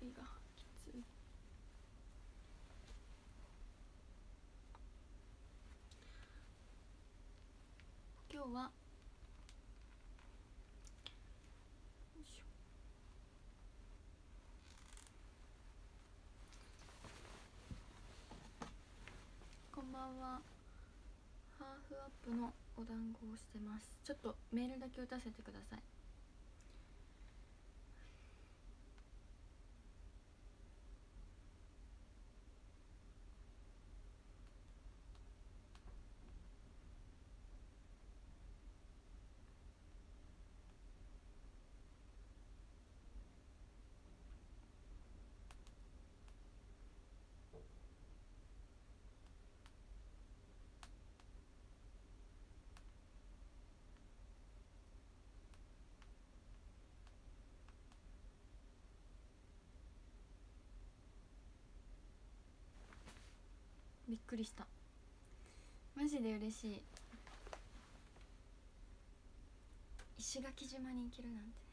日がきつい今日はこんばんはハーフアップのお団子をしてます。ちょっとメールだけ打たせてください。くりした。マジで嬉しい。石垣島に行けるなんてね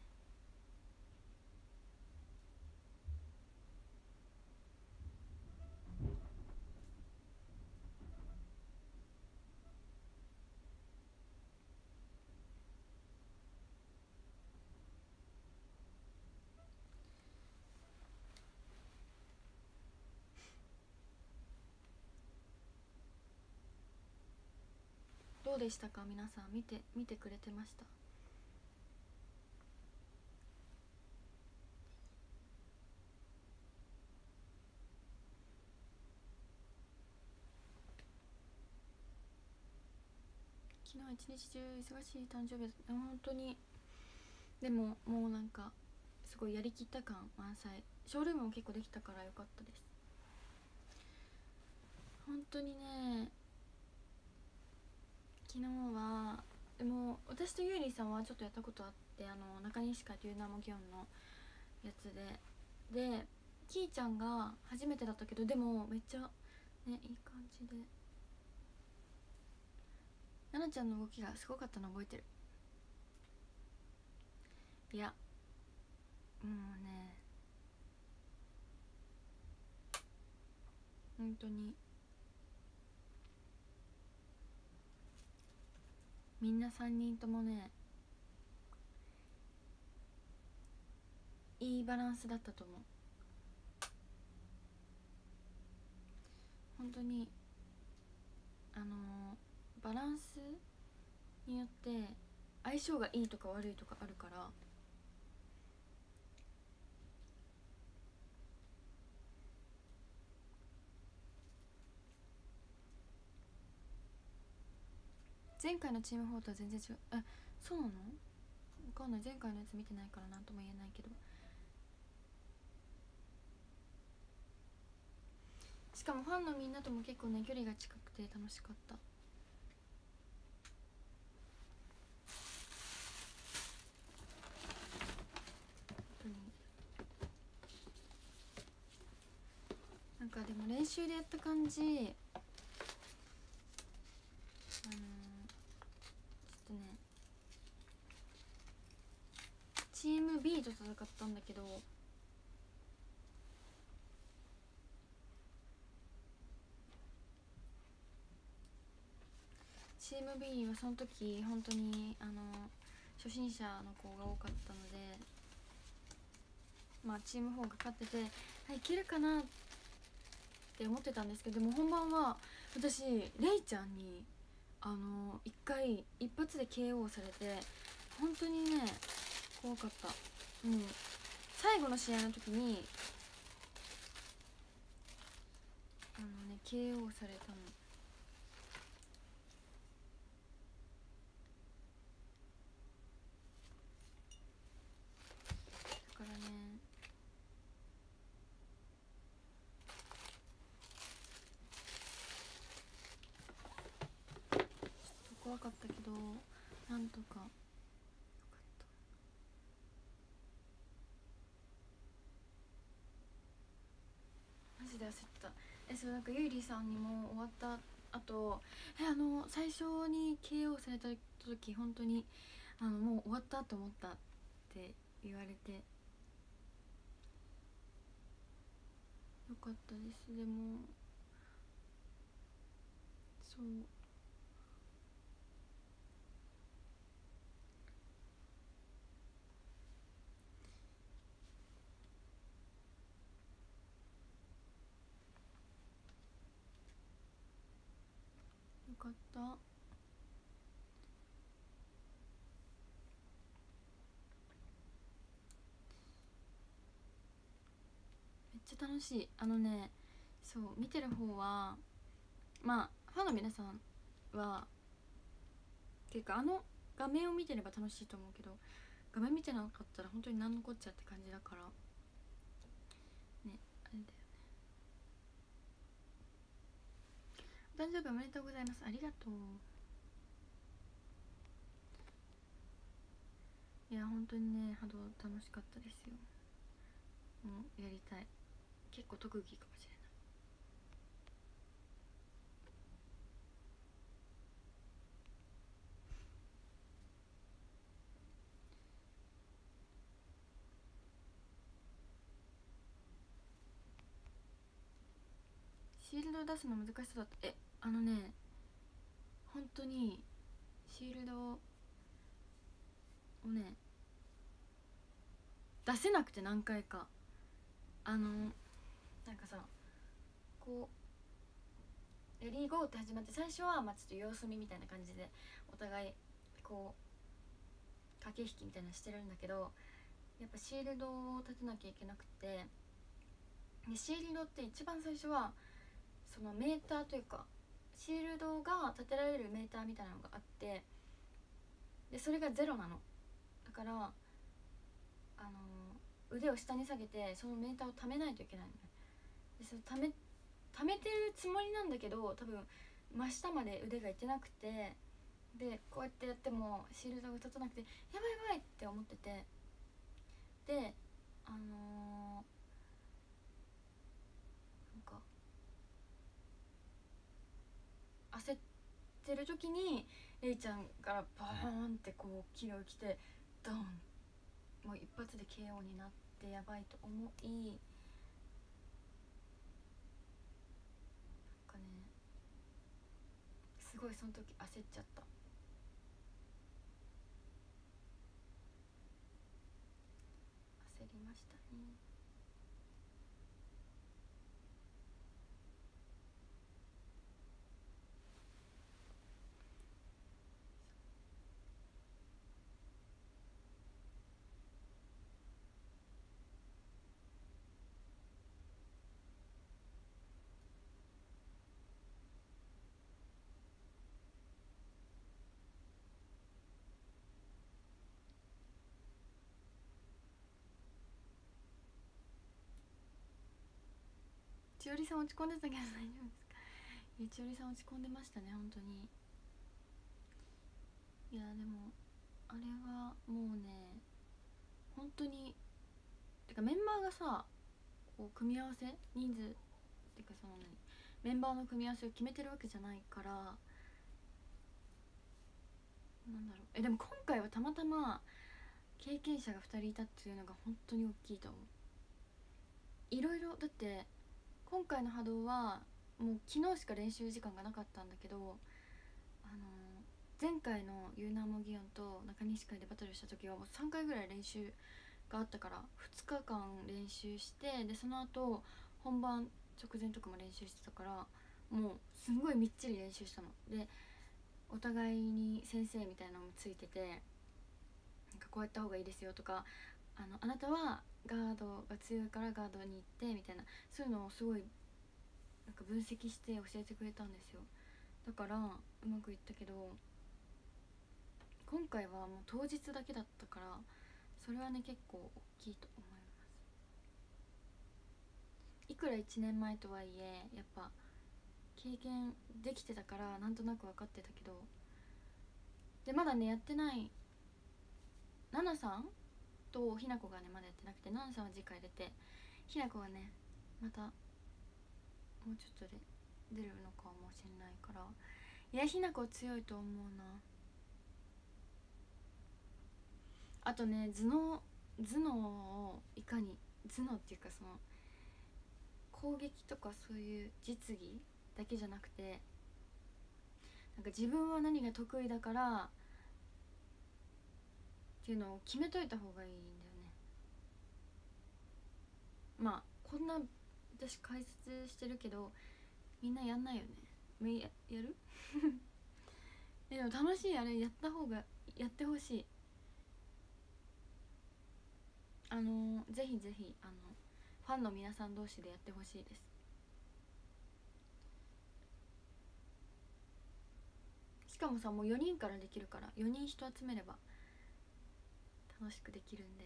どうでしたか？皆さん見て見てくれてました？昨日一日中忙しい誕生日本当に。でももうなんかすごいやりきった感満載。ショールームも結構できたからよかったです。本当にね昨日はでも私とゆうりさんはちょっとやったことあってあの中西会という名もギョンのやつで。できーちゃんが初めてだったけどでもめっちゃねいい感じで。ななちゃんの動きがすごかったの覚えてる。いやもうね本当にみんな3人ともねいいバランスだったと思う。本当にあのバランスによって相性がいいとか悪いとかあるから前回のチーム4とは全然違う。あそうなの？分かんない。前回のやつ見てないから何とも言えないけど。しかもファンのみんなとも結構ね距離が近くて楽しかった。なんかでも練習でやった感じあのー、ちょっとねチーム B と戦ったんだけどチーム B はその時本当にあの初心者の子が多かったのでまあチーム4が勝っててあいけるかなって思ってたんですけどでも本番は私レイちゃんにあの一回一発で KO されて本当にね怖かった。うん。最後の試合の時にあのね KO されたの。だからねちょっと怖かったけどなんとかよかったマジで焦ったえそうなんかゆいりさんにも終わったあとえあの最初に KO された時本当にあのもう終わったと思ったって言われてよかったです。でもそう。めっちゃ楽しい。あのねそう見てる方はまあファンの皆さんはっていうかあの画面を見てれば楽しいと思うけど画面見てなかったら本当に何のこっちゃって感じだからねあれだよねお誕生日おめでとうございます。ありがとう。いや本当にね波動楽しかったですよ。もうやりたい。結構特技かもしれないシー出すの難しそうだった。えあのね本当にシールドをね出せなくて何回か。あのなんかさこう「レディーゴー」って始まって最初はまあちょっと様子見みたいな感じでお互いこう駆け引きみたいなのしてるんだけどやっぱシールドを立てなきゃいけなくてでシールドって一番最初はそのメーターというかシールドが立てられるメーターみたいなのがあってでそれがゼロなの。だからあの腕を下に下げてそのメーターをためないといけないのでそのためためてるつもりなんだけど多分真下まで腕がいってなくてでこうやってやってもシールドが立たなくてやばいやばいって思ってて。であのー、なんか焦ってる時にレイちゃんからバーンってこう木が来てドン！もう一発で KO になってやばいと思いなんかねすごいその時焦っちゃった。焦りましたね。千織さん落ち込んでたけど大丈夫ですか？いや千織さん落ち込んでましたね本当に。いやでもあれはもうね本当にてかメンバーがさこう組み合わせ人数っていうかその何メンバーの組み合わせを決めてるわけじゃないからなんだろう。えでも今回はたまたま経験者が2人いたっていうのが本当に大きいと思う。いろいろだって今回の波動はもう昨日しか練習時間がなかったんだけどあの前回のユーナーモギオンと中西会でバトルした時はもう3回ぐらい練習があったから2日間練習してでその後本番直前とかも練習してたからもうすんごいみっちり練習したの。でお互いに先生みたいなのもついててなんかこうやった方がいいですよとかあのあなたはガードが強いからガードに行ってみたいなそういうのをすごいなんか分析して教えてくれたんですよ。だからうまくいったけど今回はもう当日だけだったからそれはね結構大きいと思います。いくら1年前とはいえやっぱ経験できてたからなんとなく分かってたけどでまだねやってないナナさんとひなこがねまだやってなくてナナさんは次回出てひなこがねまたもうちょっとで出るのかもしれないからいやひなこ強いと思うな。あとね頭脳頭脳をいかに頭脳っていうかその攻撃とかそういう実技だけじゃなくてなんか自分は何が得意だからっていうのを決めといた方がいいんだよね。まあこんな私解説してるけどみんなやんないよね。ややる？でも楽しいあれやった方がやってほしい。あのぜひぜひあのファンの皆さん同士でやってほしいです。しかもさもう4人からできるから4人人集めれば楽しくできるんで。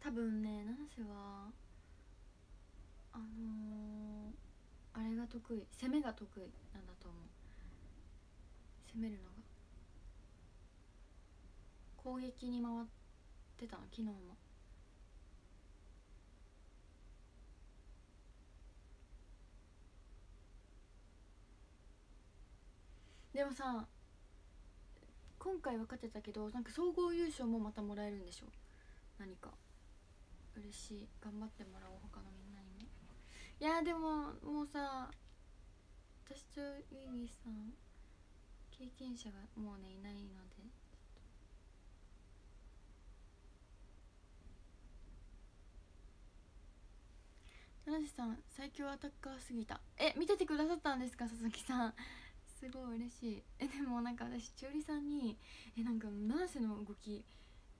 多分ね七瀬はあのー、あれが得意。攻めが得意なんだと思う。攻めるのが。攻撃に回ってたの昨日も。でもさ今回分かってたけどなんか総合優勝もまたもらえるんでしょ？何か。嬉しい。頑張ってもらおう他のみんなにね。いやでももうさ私とユイミさん経験者がもうねいないので七瀬さん最強アタッカーすぎた。え見ててくださったんですか佐々木さん？すごい嬉しい。えでもなんか私千織さんに「えなんか七瀬の動き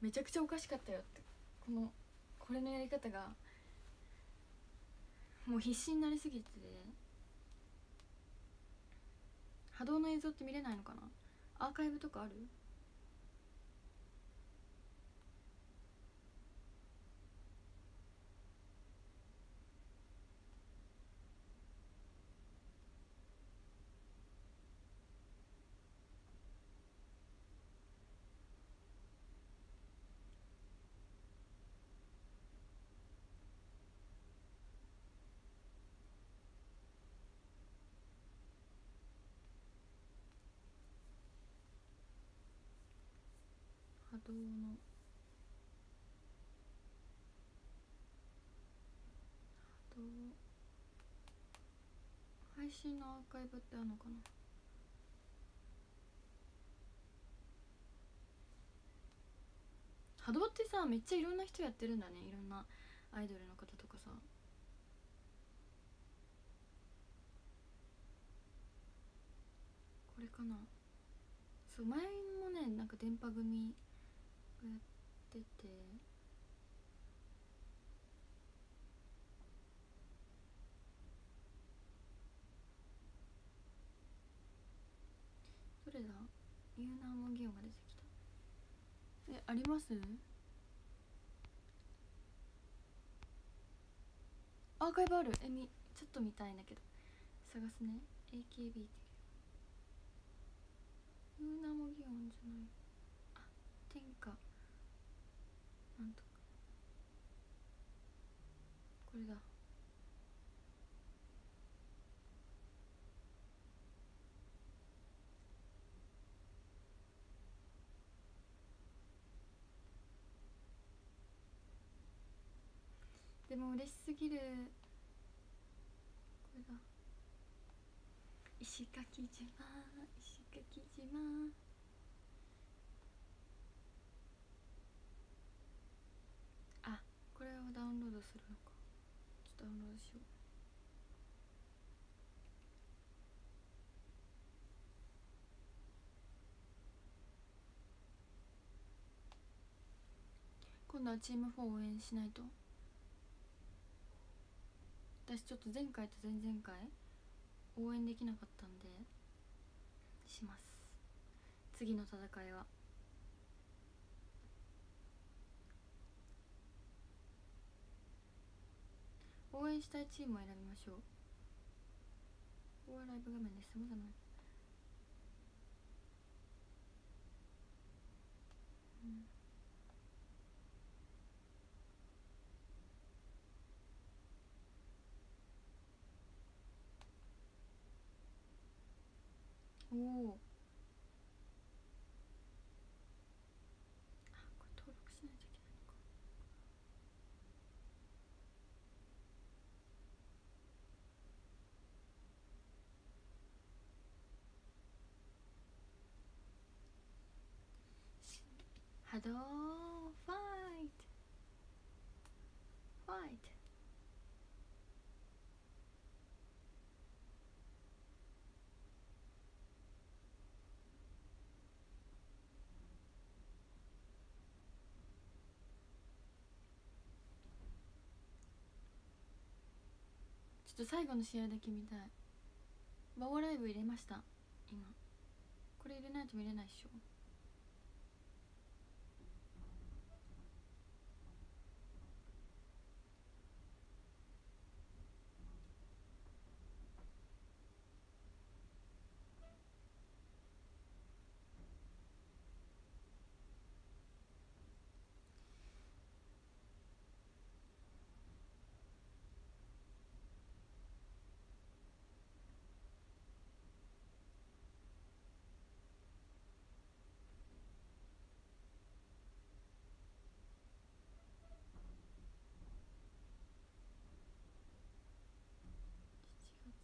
めちゃくちゃおかしかったよ」って。このこれのやり方がもう必死になりすぎてて。波動の映像って見れないのかな？アーカイブとかある？の。波動配信のアーカイブってあるのかな？波動ってさめっちゃいろんな人やってるんだね。いろんなアイドルの方とかさ。これかな？そう前もねなんか電波組やってて。どれだ？ユーナーモンゲオが出てきた。えあります？アーカイブある？えみちょっと見たいんだけど。探すね。AKB ってユーナーモンゲオンじゃない。あ天下。なんとかこれだ。でも嬉しすぎる。これだ。石垣島。石垣島これをダウンロードするのか。ちょっとダウンロードしよう。今度はチーム4応援しないと。私ちょっと前回と前々回応援できなかったんでします。次の戦いは。応援したいチームを選びましょう。ここはライブ画面ですまざまうん。おおあこれ登録しないといけないのか波動ファイトファイトちょっと最後の試合だけ見たい。バオライブ入れました。今。これ入れないと見れないっしょ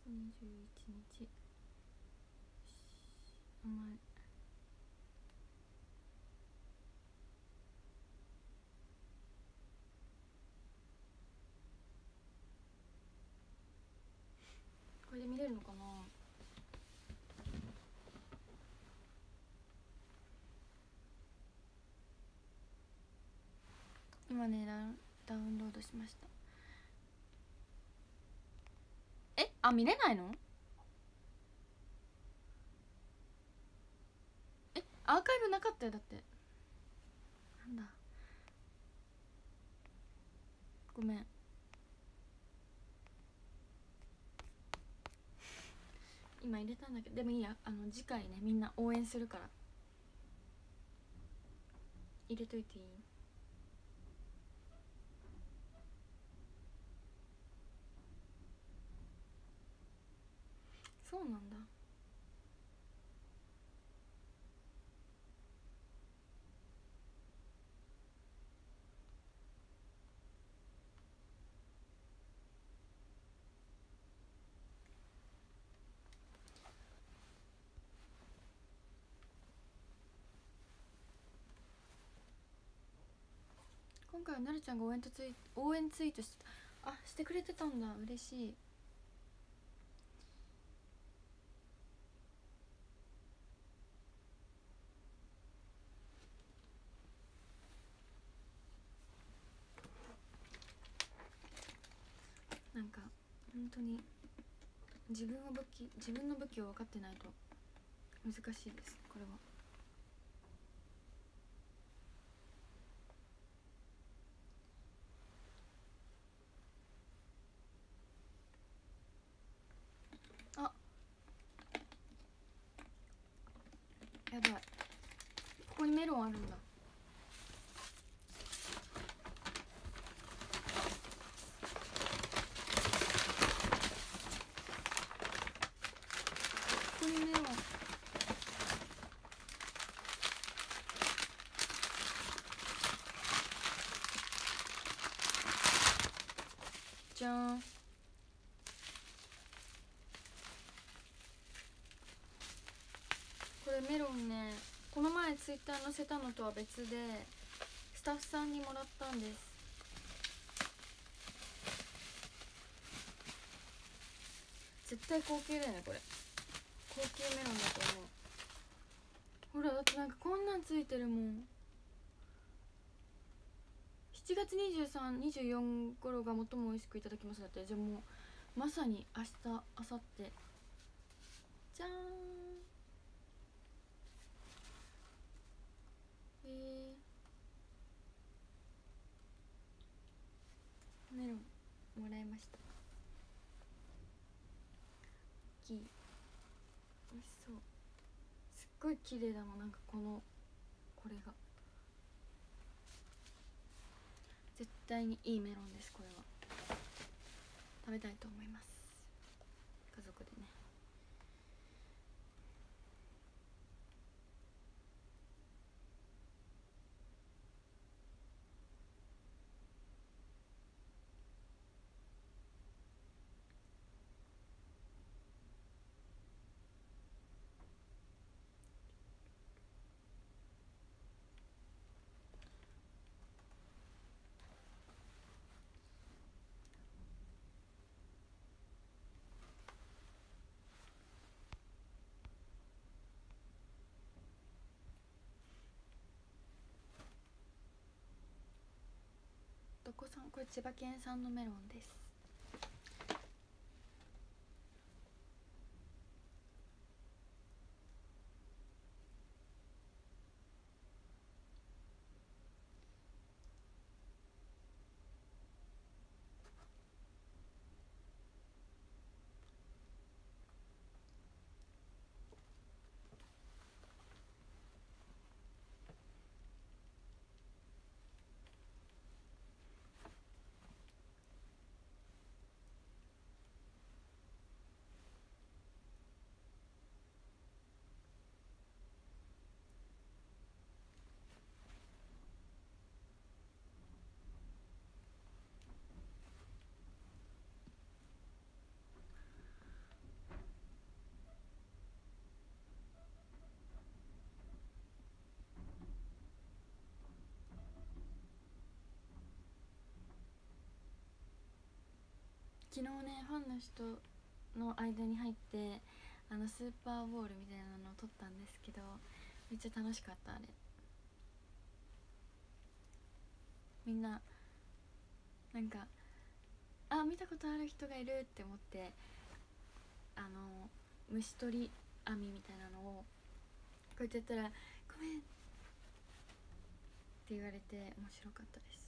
7月21日。お前これで見れるのかな？今ねダウンロードしましたえあ見れないの？えアーカイブなかったよだって。なんだ。ごめん。今入れたんだけどでもいいや。あの次回ねみんな応援するから。入れといていい？そうなんだ。今回はなるちゃんが応援とツイ応援ツイートしてあしてくれてたんだ。嬉しいなんか本当に自分を武器自分の武器を分かってないと難しいですこれは。あやばい。ここにメロンあるんだここにメロンじゃーんこれメロンねこの前ツイッター載せたのとは別でスタッフさんにもらったんです。絶対高級だよねこれ。高級メロンだと思う。ほらだってなんかこんなんついてるもん。7月2324頃が最も美味しくいただきます。だってじゃあもうまさに明日明後日。じゃーん。え、メロンもらいました。大きい。美味しそう。すっごい綺麗だもんなんかこのこれが。絶対にいいメロンですこれは。食べたいと思います。家族でね。こさんこれ千葉県産のメロンです。昨日ねファンの人の間に入ってあのスーパーボールみたいなのを撮ったんですけどめっちゃ楽しかったあれ。みんななんかあ見たことある人がいるって思ってあの虫取り網みたいなのをこうやってやったら「ごめん」って言われて面白かったです。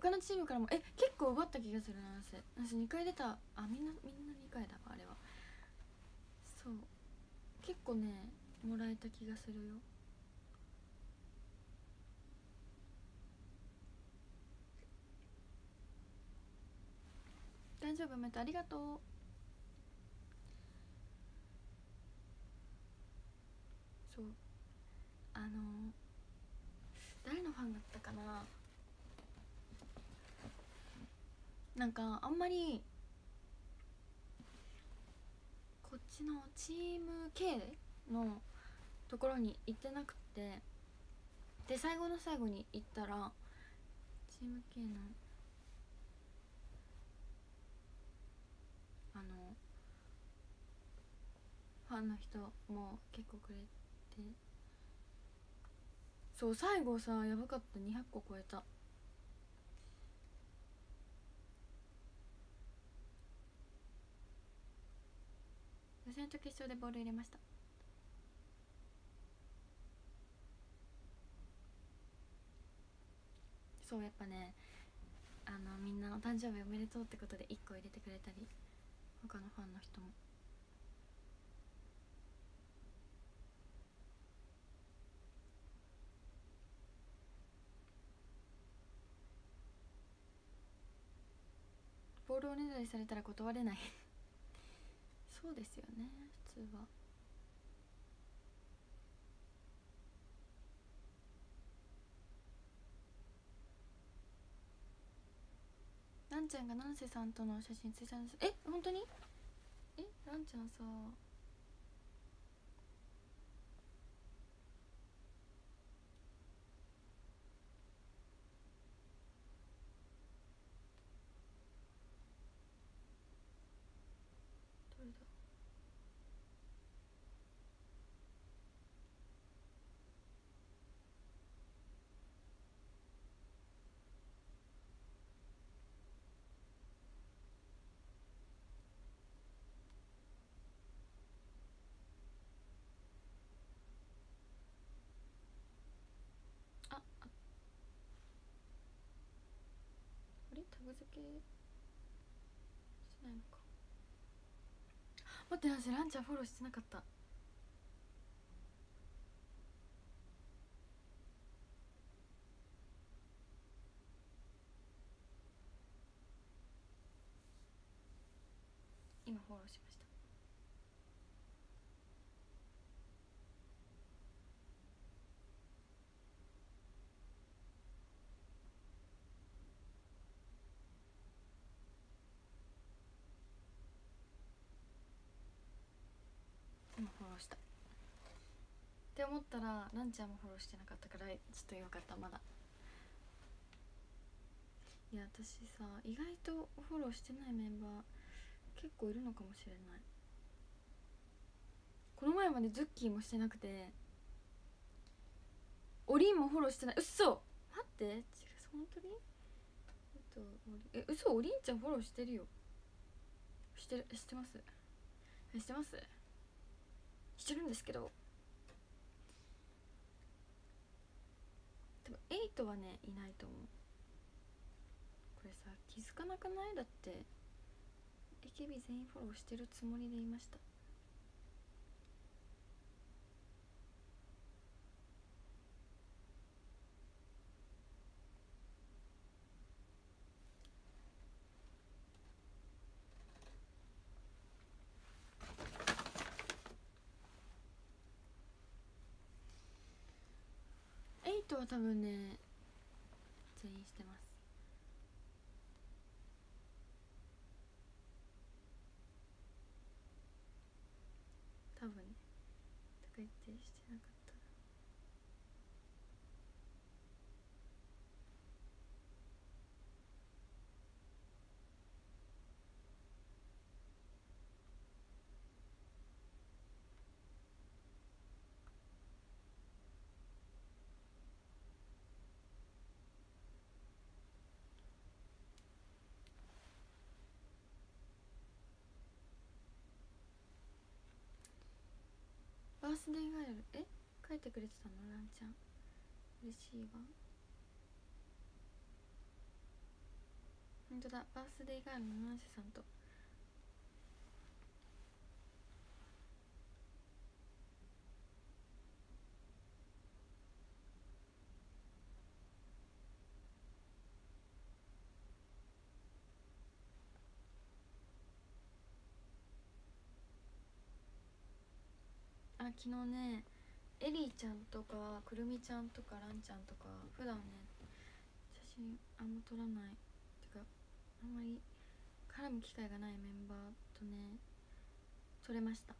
他のチームからもえ結構奪った気がするな私私2回出た。あみんなみんな2回だあれは。そう。結構ねもらえた気がするよ。大丈夫めっありがとう。あの誰のファンだったかな？なんかあんまりこっちのチーム K のところに行ってなくてで最後の最後に行ったらチーム K のあのファンの人も結構くれてそう最後さやばかった。200個超えた。予選と決勝でボール入れました。そうやっぱねあのみんなお誕生日おめでとうってことで1個入れてくれたり他のファンの人も。ボールをねだりされたら断れない。そうですよね普通は。ランちゃんが七瀬さんとの写真ツイッターにえ本当に？えランちゃんさどれだあああれタグ付けしないのか。待って私ランちゃんフォローしてなかった今フォローしました今フォローした。って思ったらランちゃんもフォローしてなかったからちょっとよかったまだ。いや私さ意外とフォローしてないメンバー結構いるのかもしれない。この前までズッキーもしてなくておりんもフォローしてない。うっそ待って！違う本当に？えっとえ嘘？おりんちゃんフォローしてるよ。してるしてます？してます？してるんですけど多分8はねいないと思う。これさ気づかなくない？だって AKB 全員フォローしてるつもりでいました。8は多分ね全員してます多分ねとか言ってしてなかったらバースデーガール。え？書いてくれてたの？ランちゃん。嬉しいわ。本当だ。バースデーガールの七瀬さんと。あ昨日ねエリーちゃんとかくるみちゃんとかランちゃんとか普段ね写真あんま撮らない。てかあんまり絡む機会がないメンバーとね撮れました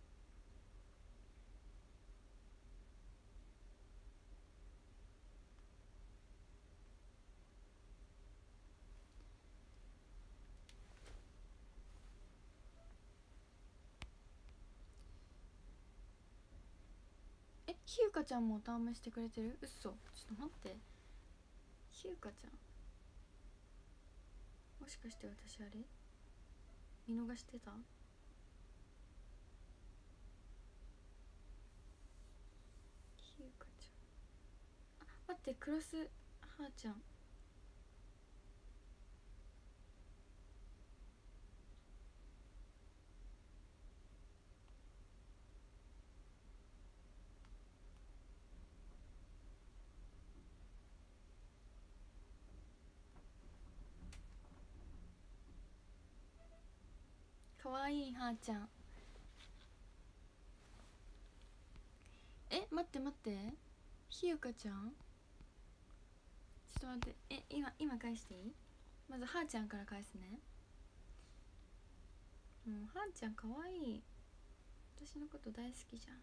えひゆかちゃんもお試してくれてる？うっそちょっと待って。ひゆかちゃん。もしかして私あれ？見逃してた？ひゆかちゃん。あ待ってクロスはーちゃんかわいいはーちゃん。え待って待って。ひゆかちゃん？ちょっと待って。え今今返していい？まずはーちゃんから返すね。もうはーちゃんかわいい。私のこと大好きじゃん。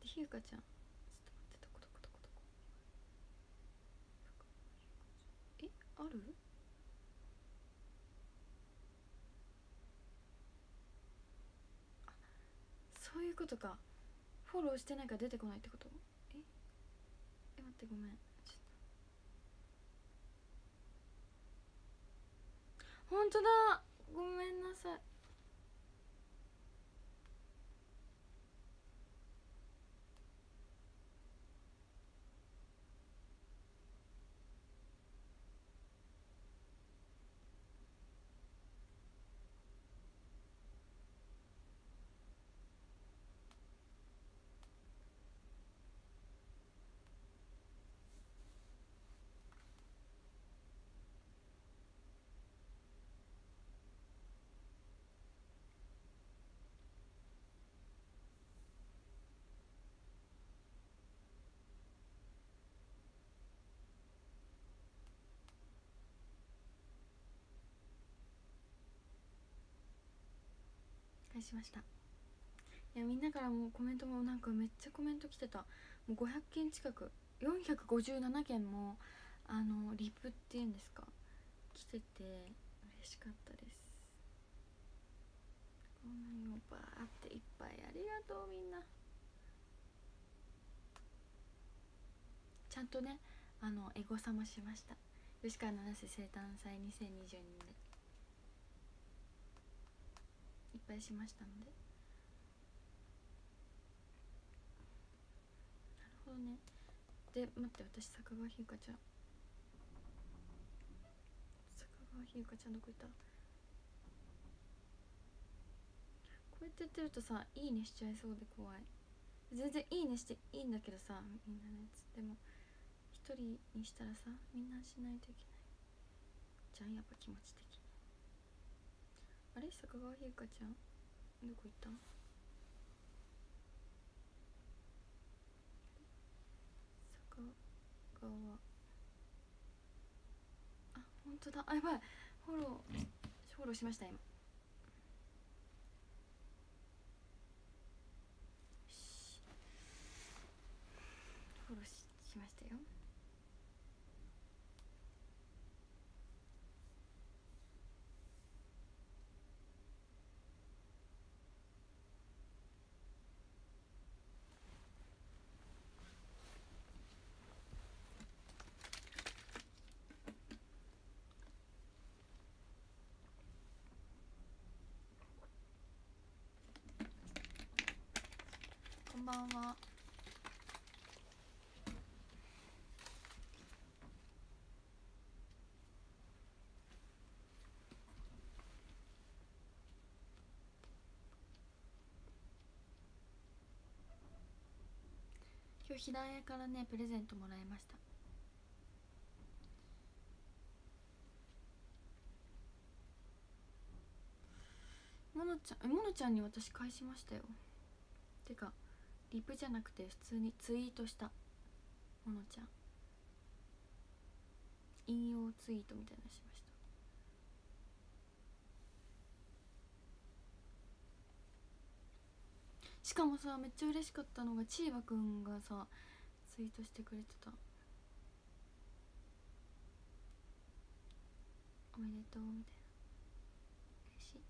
ってひゆかちゃん。ちょっと待ってどこどこどこどこ？えある？あそういうことか。フォローしてないから出てこないってこと？え？え待ってごめん。ちょっと。本当だ。ごめんなさい。返しました。いやみんなからもコメントもなんかめっちゃコメント来てた。もう500件近く。457件もあのリプっていうんですか。来てて嬉しかったです。こんなにもバーっていっぱいありがとうみんな。ちゃんとねあのエゴサもしました。吉川七瀬生誕祭2022でいっぱいしましたので。なるほどね。で待って私坂川ひゆかちゃん。坂川ひゆかちゃんどこ行った？こうやってやってるとさ「いいね」しちゃいそうで怖い。全然「いいね」していいんだけどさみんなのやつ。でも一人にしたらさみんなしないといけない。じゃんやっぱ気持ち的あれ？坂川ひゆかちゃん？どこ行った坂川。あ本当だ。あやばい。フォロー。フォローしました今。フォローししましたよこんばんは。今日平屋からねプレゼントもらいました。ものちゃんえもちゃんに私返しましたよ。てかリプじゃなくて普通にツイートした。ものちゃん。引用ツイートみたいなのしました。しかもさめっちゃ嬉しかったのがチーバくんがさツイートしてくれてた。おめでとうみたいな嬉しい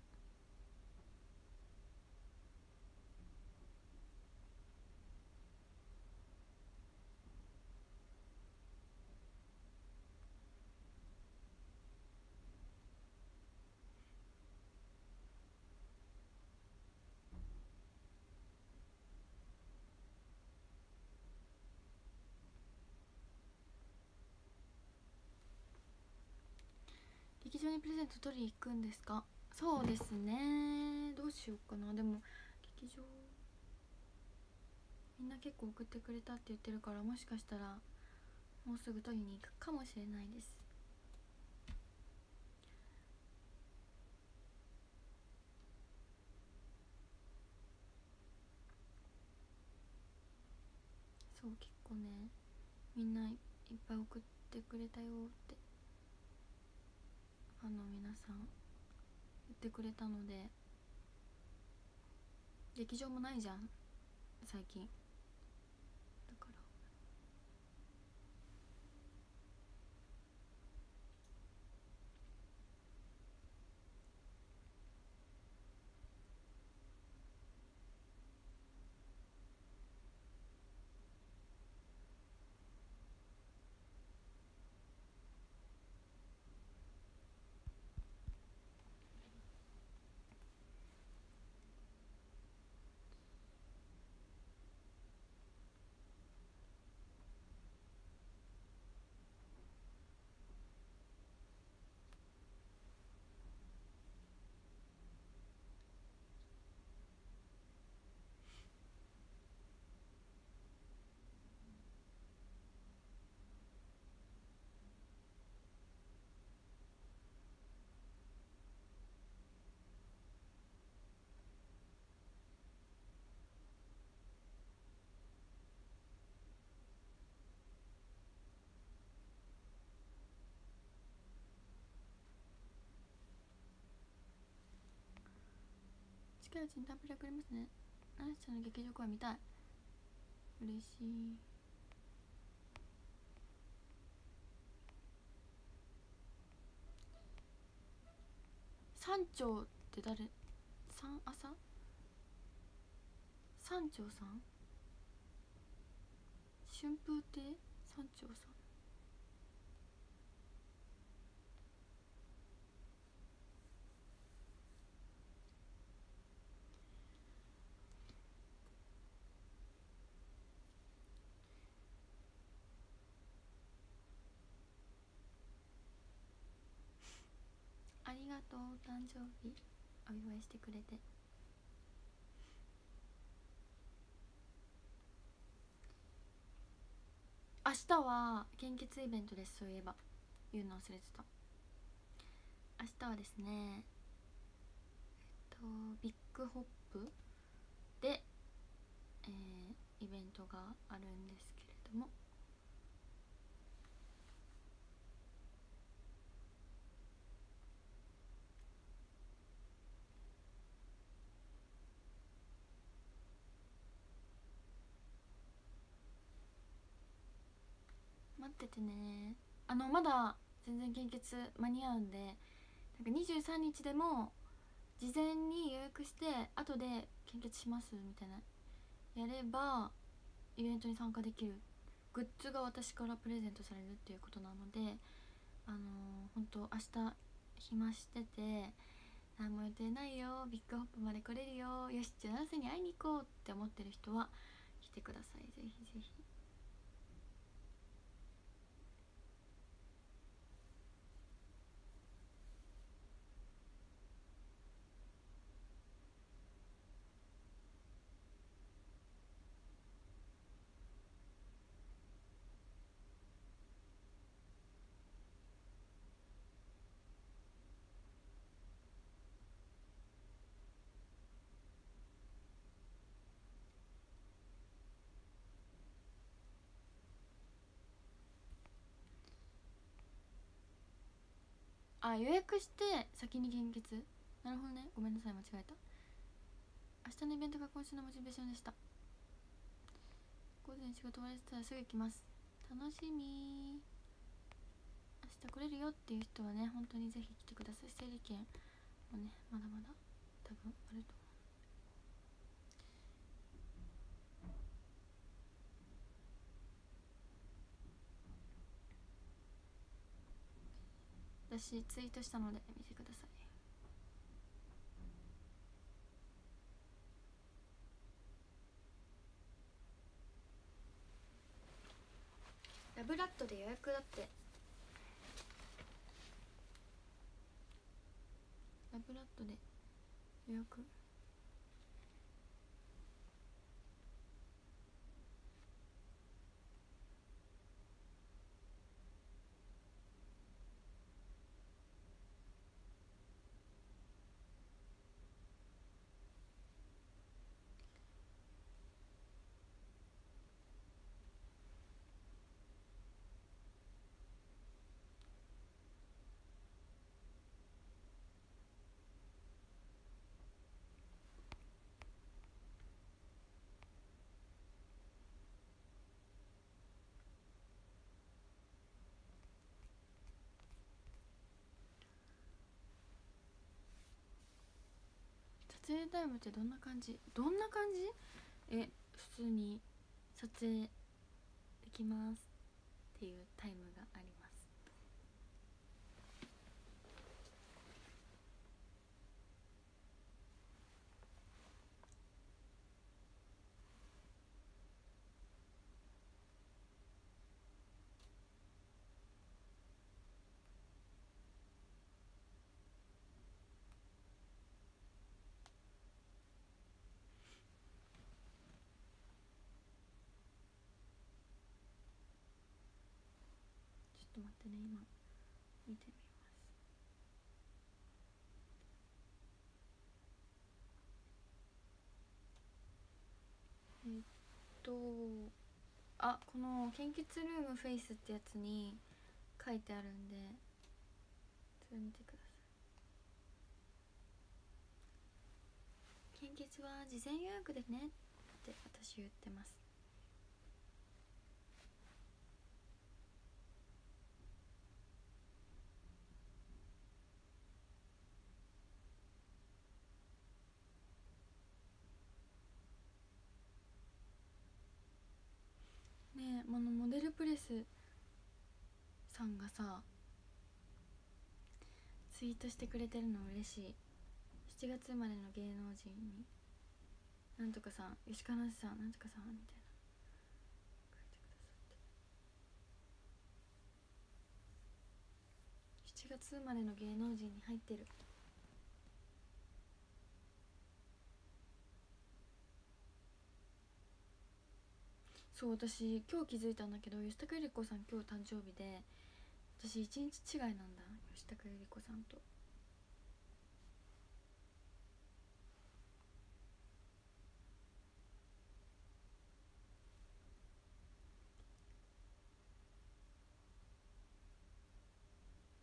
劇場にプレゼント取りに行くんですか？そうですね。どうしようかな。でも劇場みんな結構送ってくれたって言ってるからもしかしたらもうすぐ取りに行くかもしれないです。そう結構ねみんないっぱい送ってくれたよって。ファンの皆さん言ってくれたので劇場もないじゃん最近。近いうちにタンプレくれますね。嵐ちゃんの劇場公演見たい。嬉しい。山頂って誰？三朝？山頂さん？春風亭？山頂さんありがとう誕生日お祝いしてくれて。明日は献血イベントですそういえば。言うの忘れてた。明日はですねえっとビッグホップで、えー、イベントがあるんですけれども待っててね。あのまだ全然献血間に合うんでなんか23日でも事前に予約して後で献血しますみたいな。やればイベントに参加できる。グッズが私からプレゼントされるっていうことなのであのー、本当明日暇してて何も予定ないよビッグホップまで来れるよよしじゃあ朝に会いに行こうって思ってる人は来てください。ぜひぜひ。あ予約して先に献血なるほどね。ごめんなさい間違えた。明日のイベントが今週のモチベーションでした。午前仕事終わりしたらすぐ行きます。楽しみ。明日来れるよっていう人はね本当にぜひ来てください。整理券もねまだまだ多分あると私ツイートしたので見てください。ラブラッドで予約だって。ラブラッドで予約撮影タイムってどんな感じ？どんな感じ？え普通に撮影できますっていうタイムがありますちょっと待ってね今見てみます。えっとあこの献血ルームフェイスってやつに書いてあるんでそれ見てください。献血は事前予約でねって私言ってますねえあのモデルプレスさんがさツイートしてくれてるの嬉しい。7月生まれの芸能人に。なんとかさん吉川さんなんとかさんみたいな。書いてくださって。7月生まれの芸能人に入ってる。そう私今日気づいたんだけど吉高由里子さん今日誕生日で私一日違いなんだ吉高由里子さんと。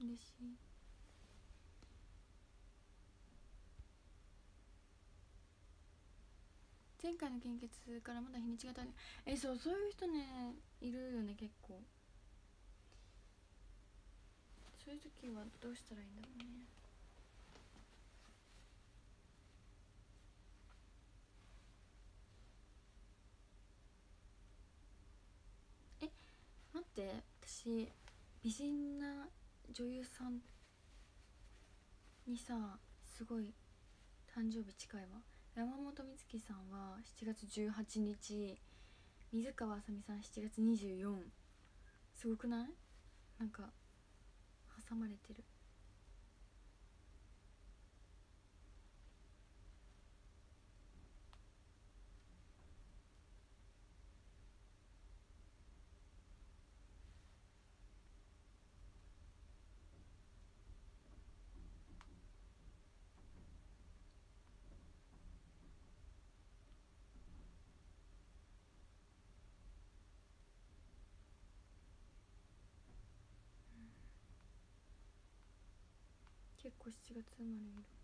嬉しい。前回の献血からまだ日にちがたりえそうそういう人ねいるよね結構。そういう時はどうしたらいいんだろうね。え待って私美人な女優さんにさすごい誕生日近いわ。山本美月さんは7月18日水川あさみさん7月24すごくない？なんか挟まれてる結構7月生まれいる。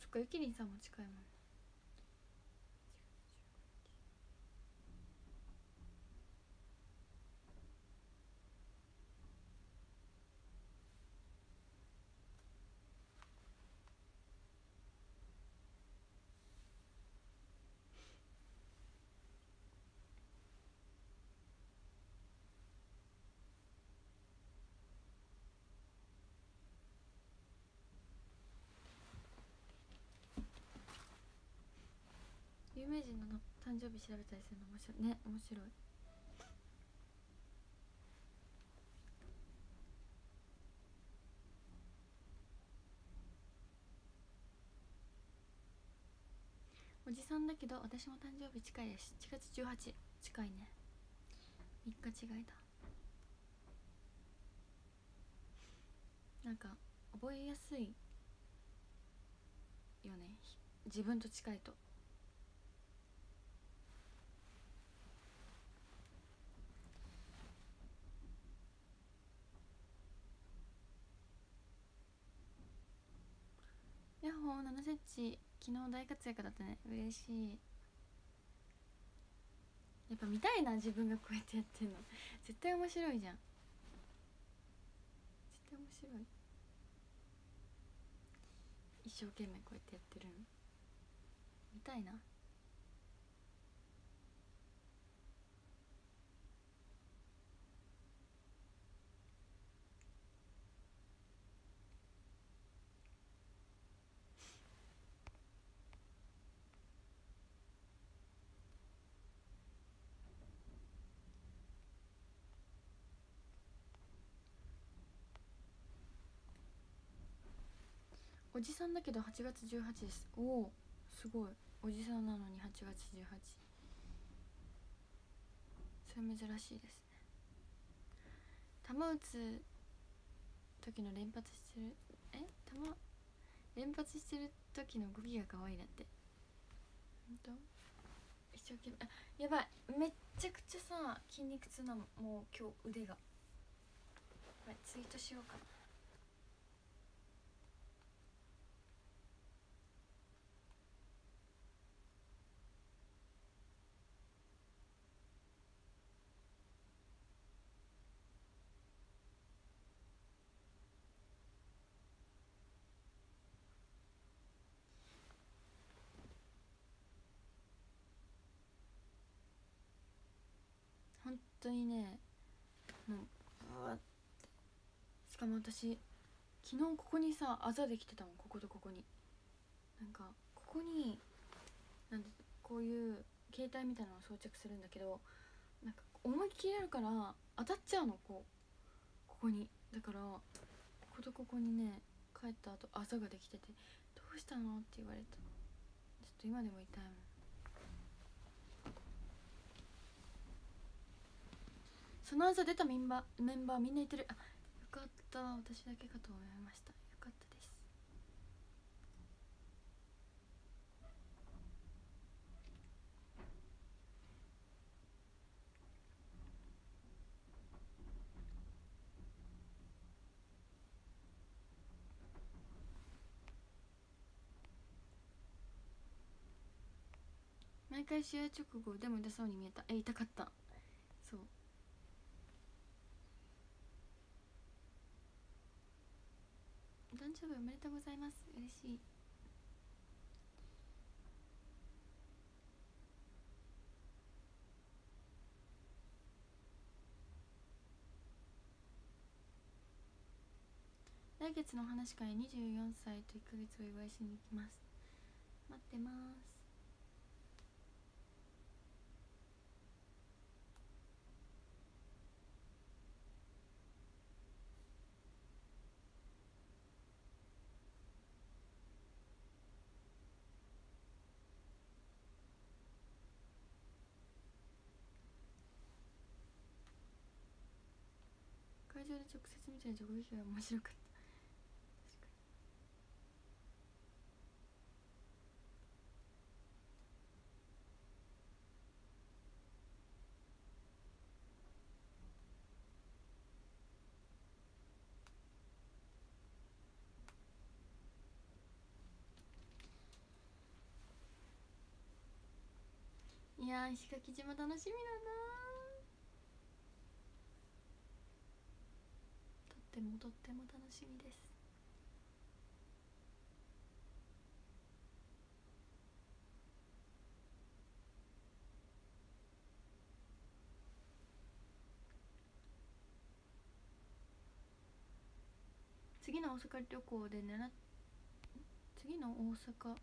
そっかゆきりんさんも近いもんね。有名人のな誕生日調べたりするの面白い。ね面白い。おじさんだけど私も誕生日近いです。7月18近いね。3日違いだ。なんか覚えやすいよね。自分と近いと。ヤッホー7センチ昨日大活躍だったね。嬉しい。やっぱ見たいな自分がこうやってやってんの。絶対面白いじゃん。絶対面白い。一生懸命こうやってやってるの。見たいな。おじさんだけど8月18です。おおすごい。おじさんなのに8月18それ珍しいですね。玉打つ時の連発してる。え？玉？連発してる時の動きが可愛いなって。本当一生懸命。あやばい。めっちゃくちゃさ筋肉痛なのもう今日腕が。これツイートしようかな。本当にねもううわってしかも私昨日ここにさあざできてたもんこことここに。なんかここになんでこういう携帯みたいなのを装着するんだけどなんか思いっきりやるから当たっちゃうのこう。ここに。だからこことここにね帰った後あざができてて「どうしたの?」って言われた。ちょっと今でも痛いもん。その朝出たメンバーメンバーみんな言ってる。あよかった。私だけかと思いました。よかったです。毎回試合直後でも痛そうに見えた。え痛かったそう誕生日おめでとうございます。嬉しい。来月の話会24歳と1ヶ月をお祝いしに行きます。待ってます。会場で直接見てる直撃が面白かった確かにいやー石垣島楽しみだなとってもとっても楽しみです。次の大阪旅行で狙っ次の大阪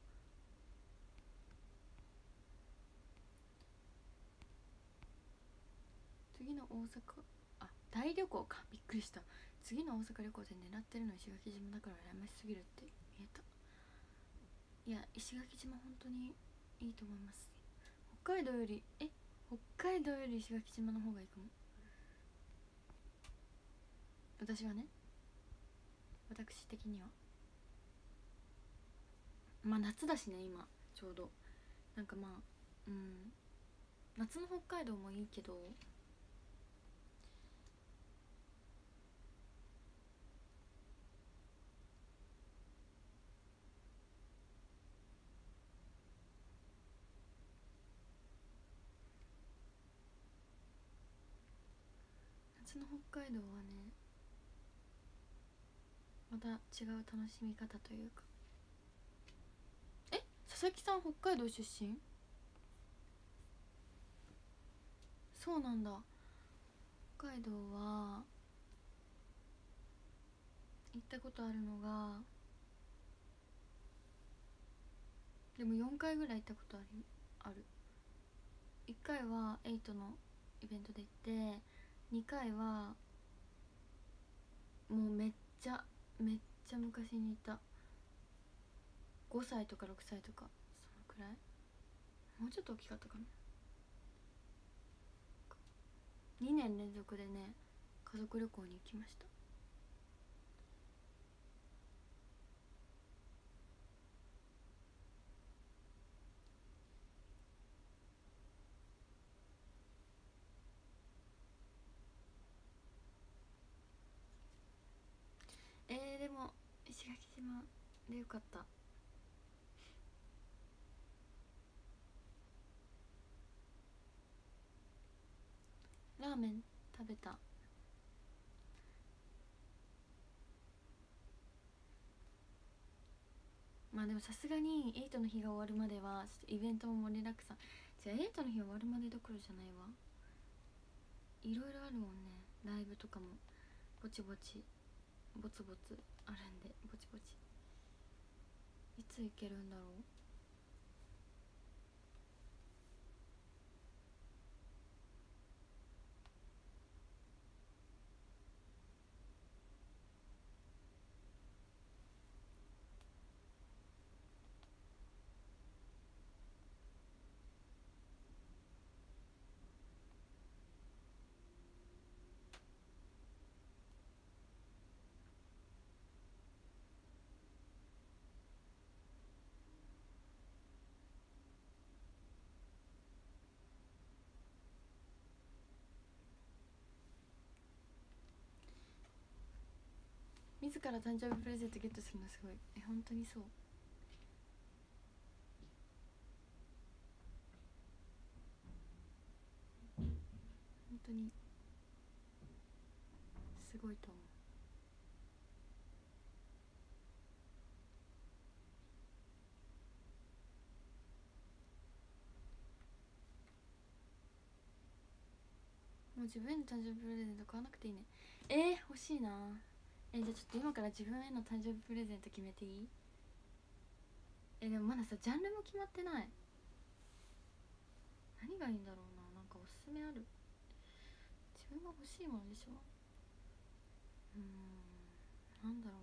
次の大阪あ大旅行か。びっくりした。次の大阪旅行で狙ってるの石垣島だから羨ましすぎるって見えた。いや石垣島本当にいいと思います。北海道よりえ？北海道より石垣島の方がいいかも。私はね私的には。まあ夏だしね今ちょうど。なんかまあうん。夏の北海道もいいけど夏の北海道はねまた違う楽しみ方というか。え佐々木さん北海道出身？そうなんだ。北海道は行ったことあるのがでも4回ぐらい行ったことあるある。1回はエイトのイベントで行って2回はもうめっちゃめっちゃ昔にいた。5歳とか6歳とかそのくらい？もうちょっと大きかったかな。2年連続でね家族旅行に行きましたえー、でも石垣島でよかった。ラーメン食べた。まあでもさすがにエイトの日が終わるまではちょっとイベントも盛りだくさん。じゃあエイトの日終わるまでどころじゃないわ。いろいろあるもんね。ライブとかもぼちぼち。ぼつぼつあるんでぼちぼち。いつ行けるんだろう？自ら誕生日プレゼントゲットするのすごい。え本当にそう。本当にすごいと思う。もう自分の誕生日プレゼント買わなくていいね。えー、欲しいな。えじゃあちょっと今から自分への誕生日プレゼント決めていい？えでもまださジャンルも決まってない。何がいいんだろうな。なんかおすすめある。自分が欲しいものでしょ。うーん。なんだろう。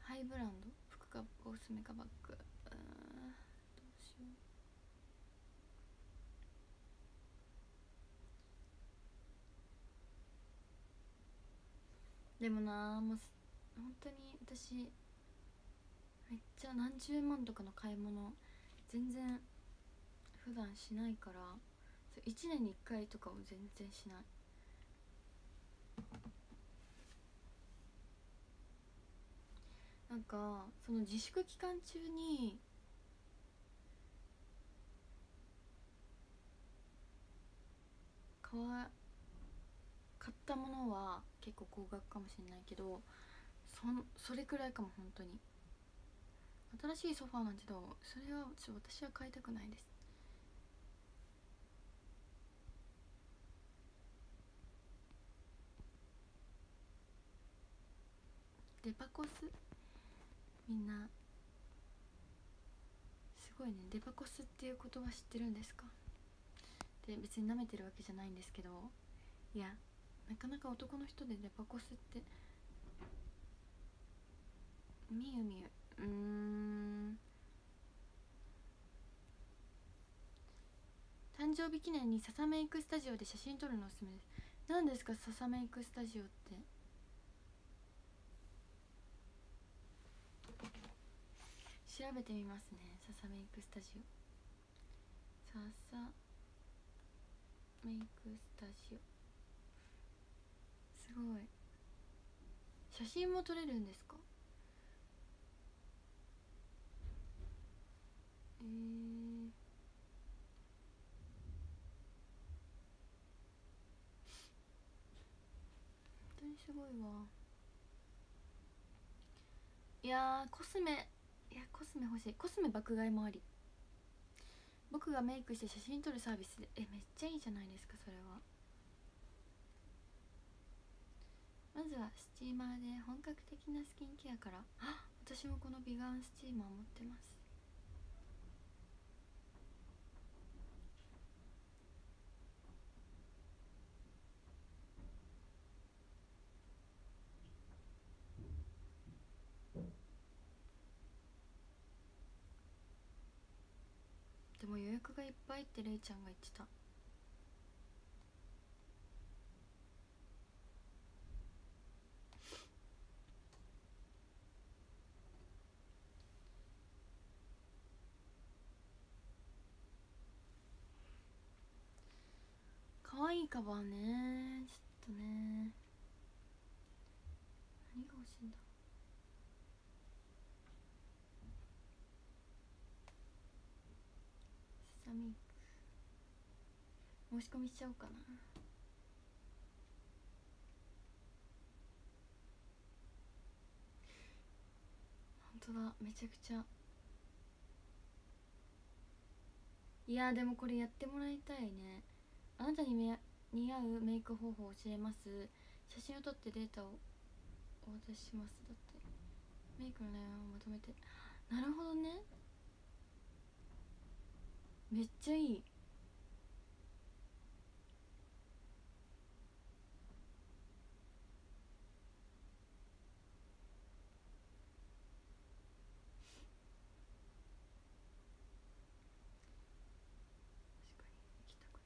ハイブランド？服かおすすめかバッグ。でもなもうす本当に私めっちゃ何十万とかの買い物全然普段しないから1年に1回とかを全然しない。なんかその自粛期間中に買わ買ったものは結構高額かもしれないけどそそれくらいかも本当に。新しいソファーなんてどう？それは私は買いたくないです。デパコス？みんなすごいね。デパコスっていう言葉知ってるんですか？で別に舐めてるわけじゃないんですけどいやなかなか男の人でデパコスってみゆみゆうーん。誕生日記念に笹メイクスタジオで写真撮るのおすすめです。何ですか笹メイクスタジオって。調べてみますね笹メイクスタジオ。笹メイクスタジオ。すごい。写真も撮れるんですか？えー、本当にすごいわ。いやコスメ。いやコスメ欲しい。コスメ爆買いもあり。僕がメイクして写真撮るサービスでえめっちゃいいじゃないですかそれは。まずはスチーマーで本格的なスキンケアから。私もこの美顔スチーマー持ってますでも予約がいっぱいってれいちゃんが言ってた。可愛いカバンね。ちょっとね。何が欲しいんだササミーク申し込みしちゃおうかな。本当だ。めちゃくちゃ。いやでもこれやってもらいたいね。あなたに似合うメイク方法を教えます。写真を撮ってデータをお渡しします。だって。メイクの内容をまとめて。なるほどね。めっちゃいい確かに行きたくな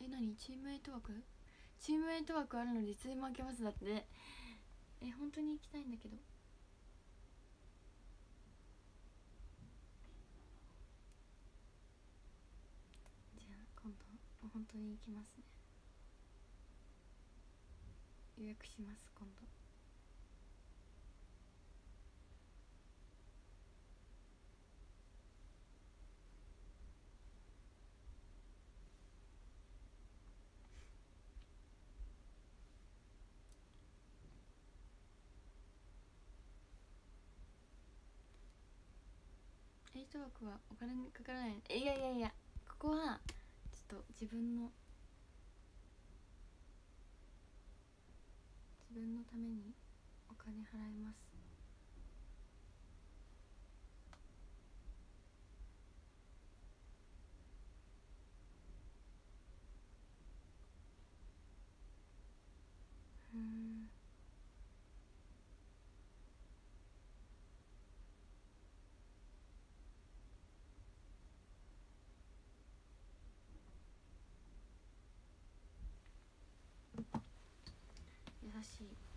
るえ何？チームエイト枠チームエイト枠あるのでいつでも開けますだってえ本当に行きたいんだけど。じゃあ今度本当に行きますね。予約します今度。エイト枠はお金かからない。いやいやいやここはちょっと自分の自分のためにお金払います。しい。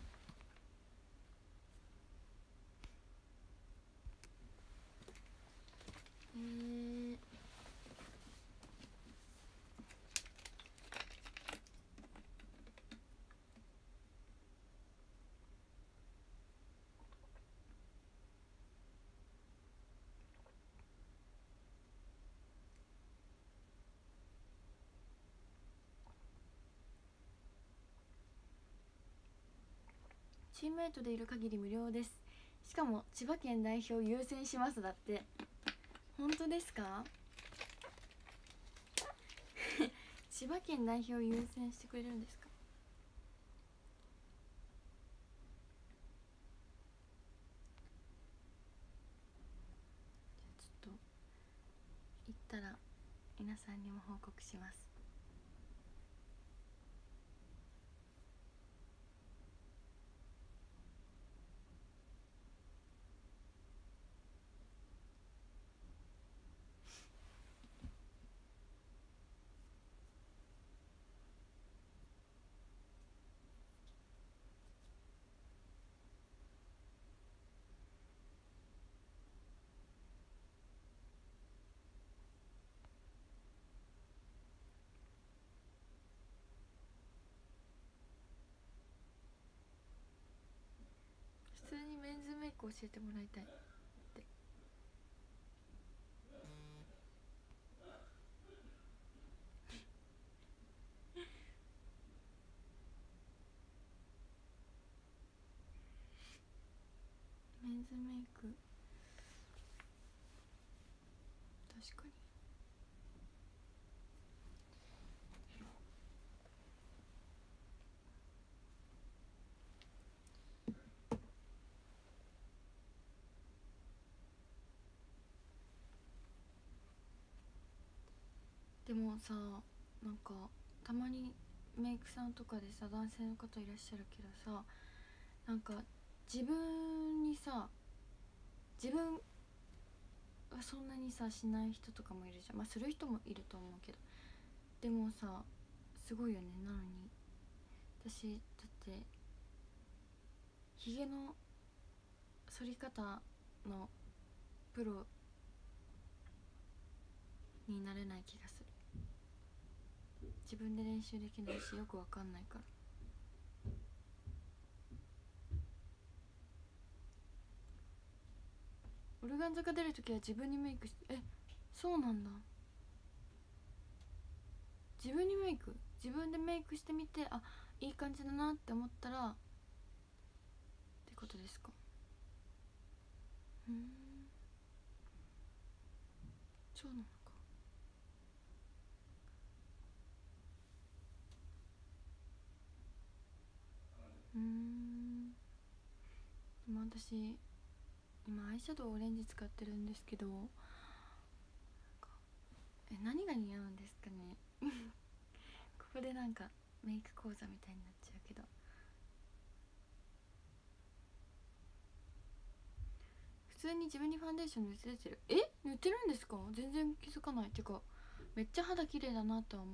チームメイトでいる限り無料です。しかも千葉県代表優先しますだって。本当ですか？千葉県代表優先してくれるんですか？ちょっと行ったら皆さんにも報告します。えてもらいたい。って。メンズメイク確かにでもさなんかたまにメイクさんとかでさ男性の方いらっしゃるけどさなんか自分にさ自分はそんなにさしない人とかもいるじゃん。まあする人もいると思うけど。でもさすごいよねなのに。私だってひげの剃り方のプロになれない気がする。自分で練習できないしよくわかんないから。オルガン坂出るときは自分にメイクしてえそうなんだ。自分にメイク？自分でメイクしてみてあいい感じだなって思ったらってことですか？うん。そうなのかうん。でも私今アイシャドウオレンジ使ってるんですけどえ何が似合うんですかね？ここでなんかメイク講座みたいになっちゃうけど。普通に自分にファンデーション塗っててる？え？塗ってるんですか？全然気づかない。てかめっちゃ肌綺麗だなとは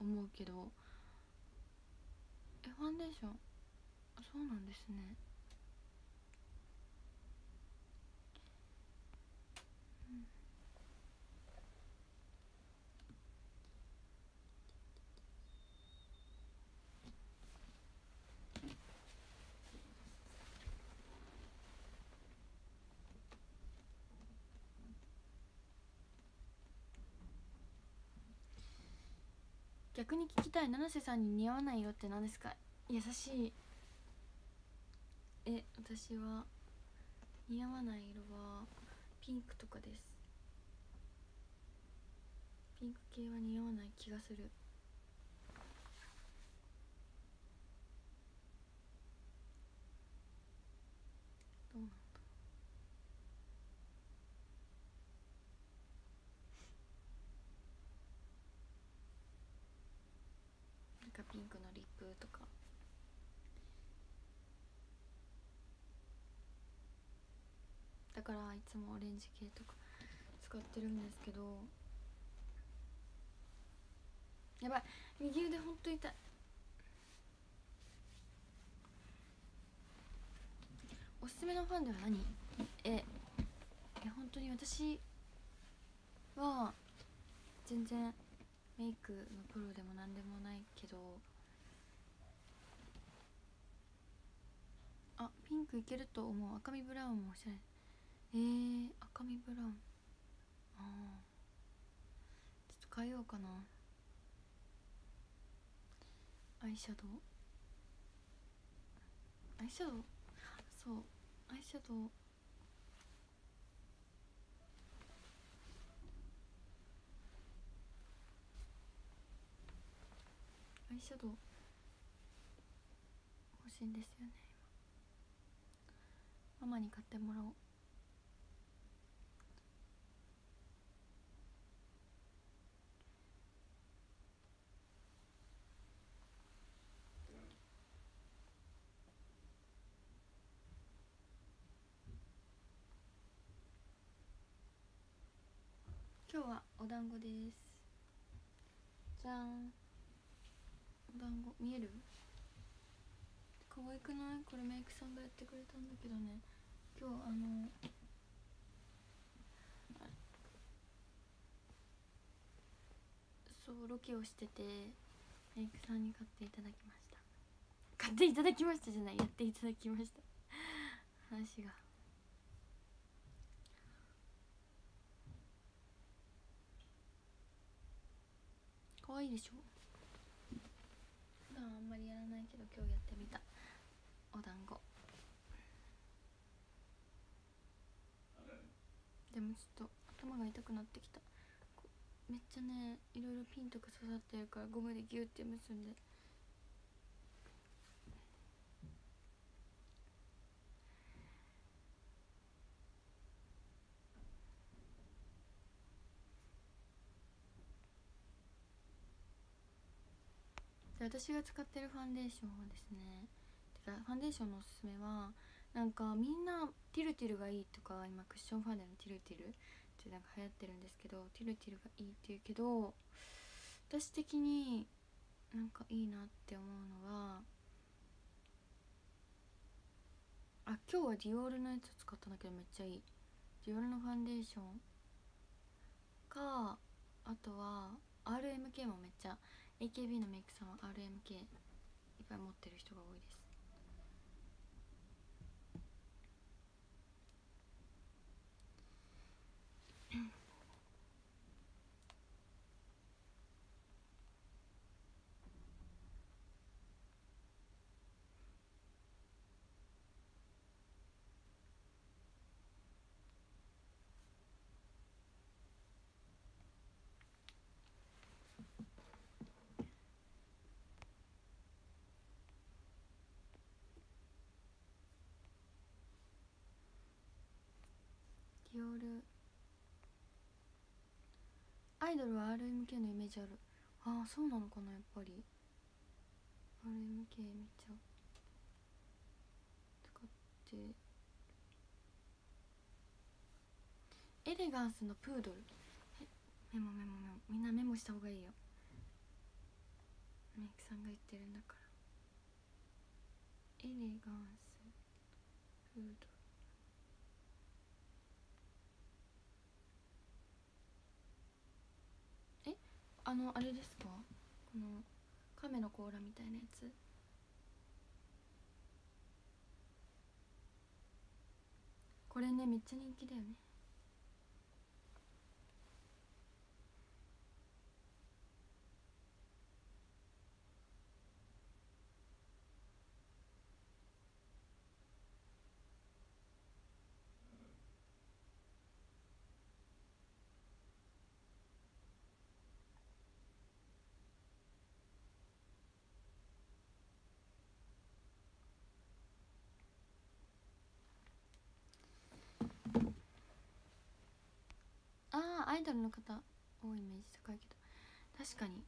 思うけど。えファンデーションそうなんですね。逆に聞きたい。七瀬さんに似合わないよって何ですか？優しい。え私は似合わない色はピンクとかです。ピンク系は似合わない気がするどうなんだなんかピンクのリップとかだからいつもオレンジ系とか使ってるんですけどやばい。右腕ほんと痛い。おすすめのファンデは何？ええ本当に私は全然メイクのプロでも何でもないけどあピンクいけると思う。赤みブラウンもおしゃれ。えー、赤みブラウン。ああちょっと変えようかな。アイシャドウ？アイシャドウ？そう。アイシャドウ。アイシャドウ。欲しいんですよね今。ママに買ってもらおう今日はお団子です。じゃん。お団子見える？可愛くない？これメイクさんがやってくれたんだけどね。今日あのそうロケをしててメイクさんに買っていただきました。買っていただきましたじゃないやっていただきました。話が。可愛いでしょ？普段あんまりやらないけど今日やってみた。お団子。でもちょっと頭が痛くなってきた。めっちゃねいろいろピンとか刺さってるからゴムでギュッて結んで。私が使ってるファンデーションはですねてかファンデーションのおすすめはなんかみんなティルティルがいいとか今クッションファンデのティルティルってなんか流行ってるんですけどティルティルがいいって言うけど私的になんかいいなって思うのはあ今日はディオールのやつ使ったんだけどめっちゃいい。ディオールのファンデーションかあとは RMK もめっちゃ AKB のメイクさんは RMK いっぱい持ってる人が多いです。オルアイドルは RMK のイメージある。ああそうなのかなやっぱり。RMK めっちゃ使って。エレガンスのプードル。メモメモメモ。みんなメモした方がいいよ。メイクさんが言ってるんだから。エレガンスプードルえあのあれですか？この亀の甲羅みたいなやつ。これねめっちゃ人気だよね。ああアイドルの方多いイメージ高いけど。確かに。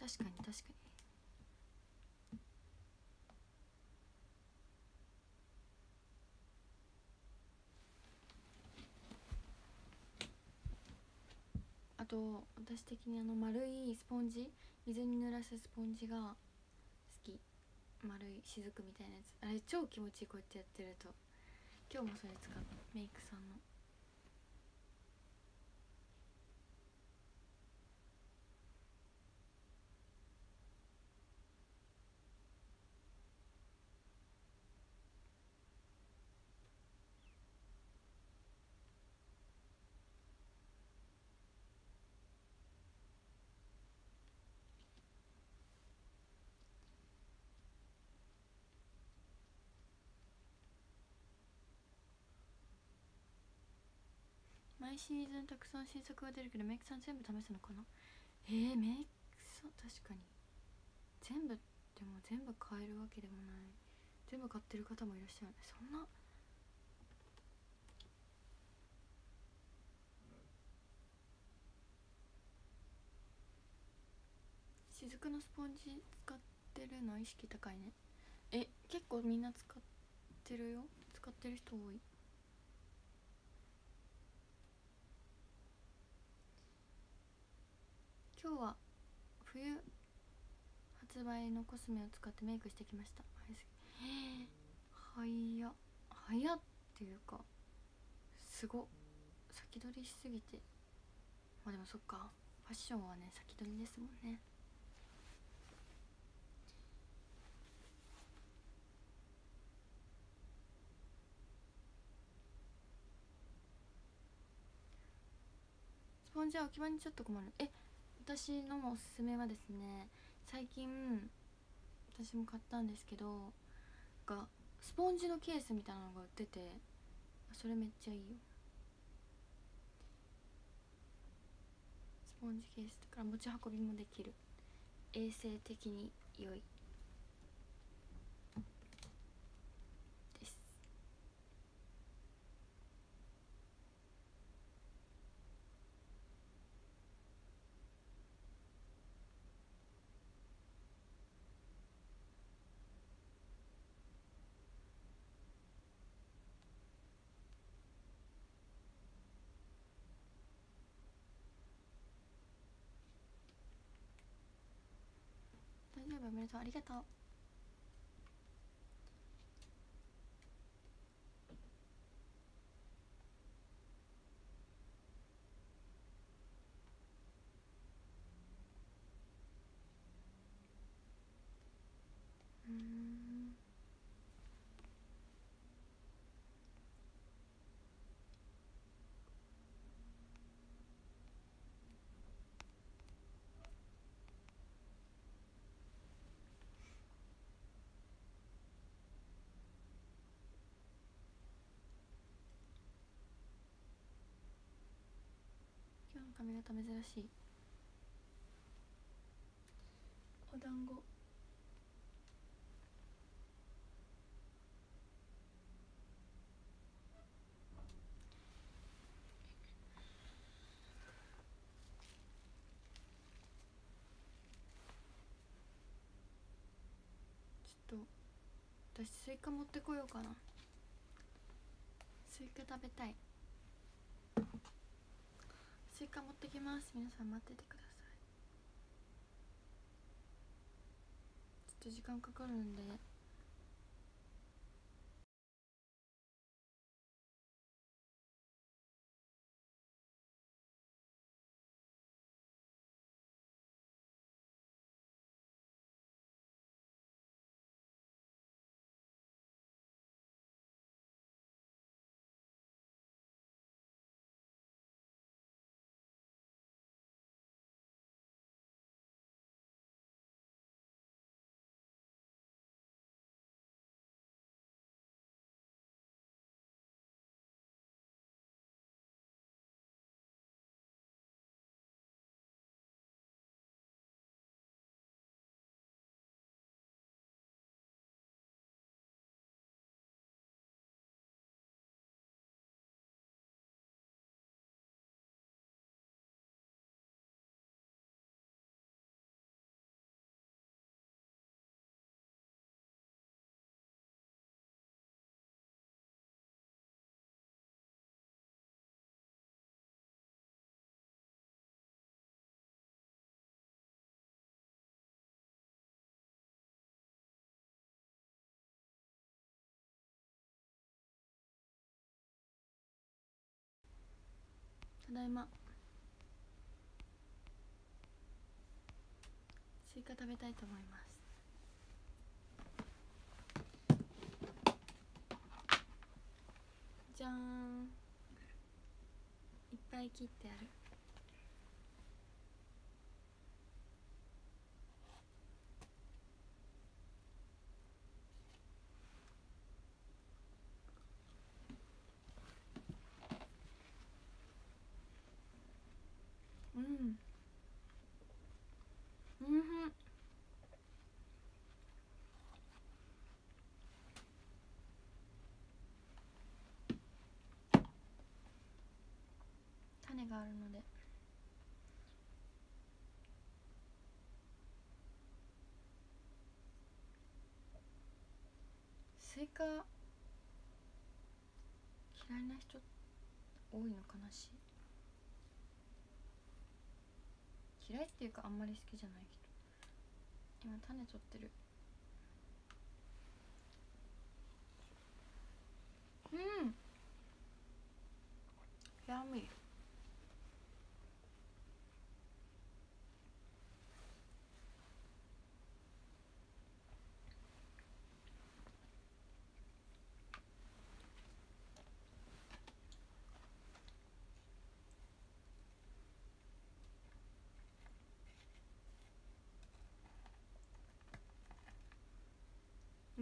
確かに確かに。あと私的にあの丸いスポンジ水に濡らすスポンジが好き。丸い雫みたいなやつ。あれ超気持ちいいこうやってやってると。今日もそれ使う。メイクさんの。毎シーズンたくさん新作が出るけどメイクさん全部試すのかな？えー、メイクさん確かに。全部でも全部買えるわけでもない。全部買ってる方もいらっしゃる。そんな。雫のスポンジ使ってるの意識高いね。え結構みんな使ってるよ。使ってる人多い。今日は冬発売のコスメを使ってメイクしてきました。早っ。早っ。っていうかすご先取りしすぎて。まあでもそっか。ファッションはね先取りですもんね。スポンジは置き場にちょっと困る。え私のおすすめはですね最近私も買ったんですけどがスポンジのケースみたいなのが売っててそれめっちゃいいよ。スポンジケースだから持ち運びもできる。衛生的に良い大丈夫おめでとうありがとう。型珍しい。お団子。ちょっと私スイカ持ってこようかな。スイカ食べたい。追加持ってきます。皆さん待っててください。ちょっと時間かかるんで。ただいま。スイカ食べたいと思います。じゃーん。いっぱい切ってあるうんうんふん種があるので。スイカ嫌いな人多いのかなし。嫌いっていうかあんまり好きじゃないけど。今種取ってる。うん。ヤミ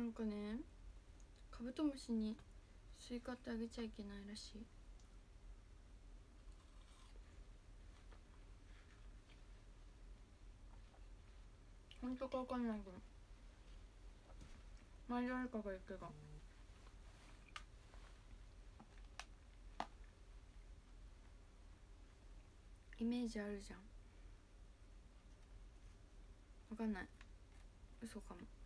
なんかねカブトムシにスイカってあげちゃいけないらしい。本当かわかんないけど。前誰かが言ってたイメージあるじゃん。わかんない。嘘かも。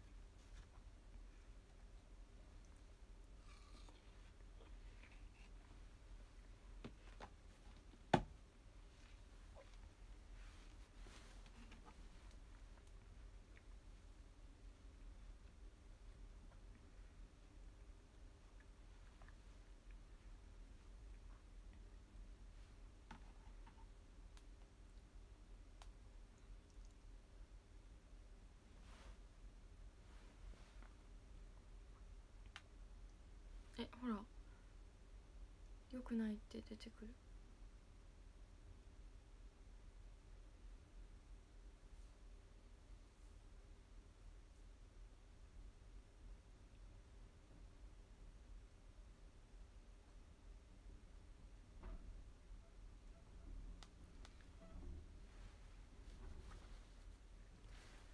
えほら。よくないって出てくる。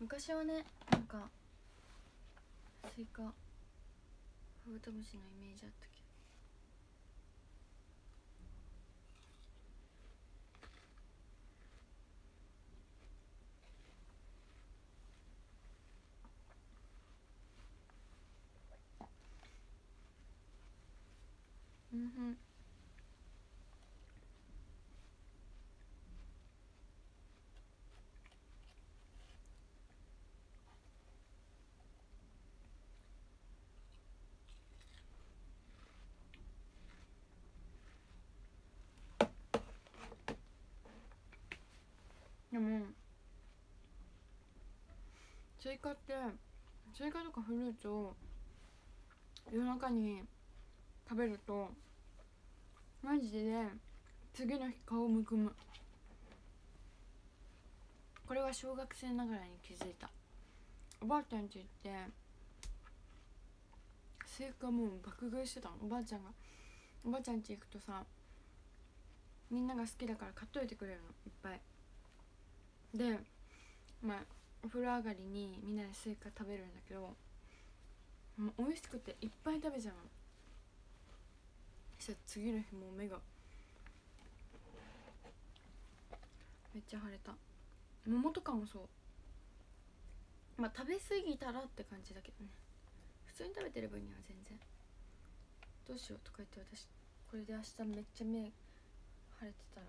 昔はねなんかスイカ。カブトムシのイメージあったけど。うんふん。スイカってスイカとかフルーツを夜中に食べるとマジで次の日顔むくむ。これは小学生ながらに気づいた。おばあちゃんち行ってスイカもう爆食いしてたの。おばあちゃんが。おばあちゃんち行くとさみんなが好きだから買っといてくれるの。いっぱい。でまあお風呂上がりにみんなでスイカ食べるんだけどもう美味しくていっぱい食べちゃうの。そしたら次の日もう目がめっちゃ腫れた。桃とかもそう。まあ食べ過ぎたらって感じだけどね。普通に食べてる分には全然。どうしようとか言って私これで明日めっちゃ目腫れてたら。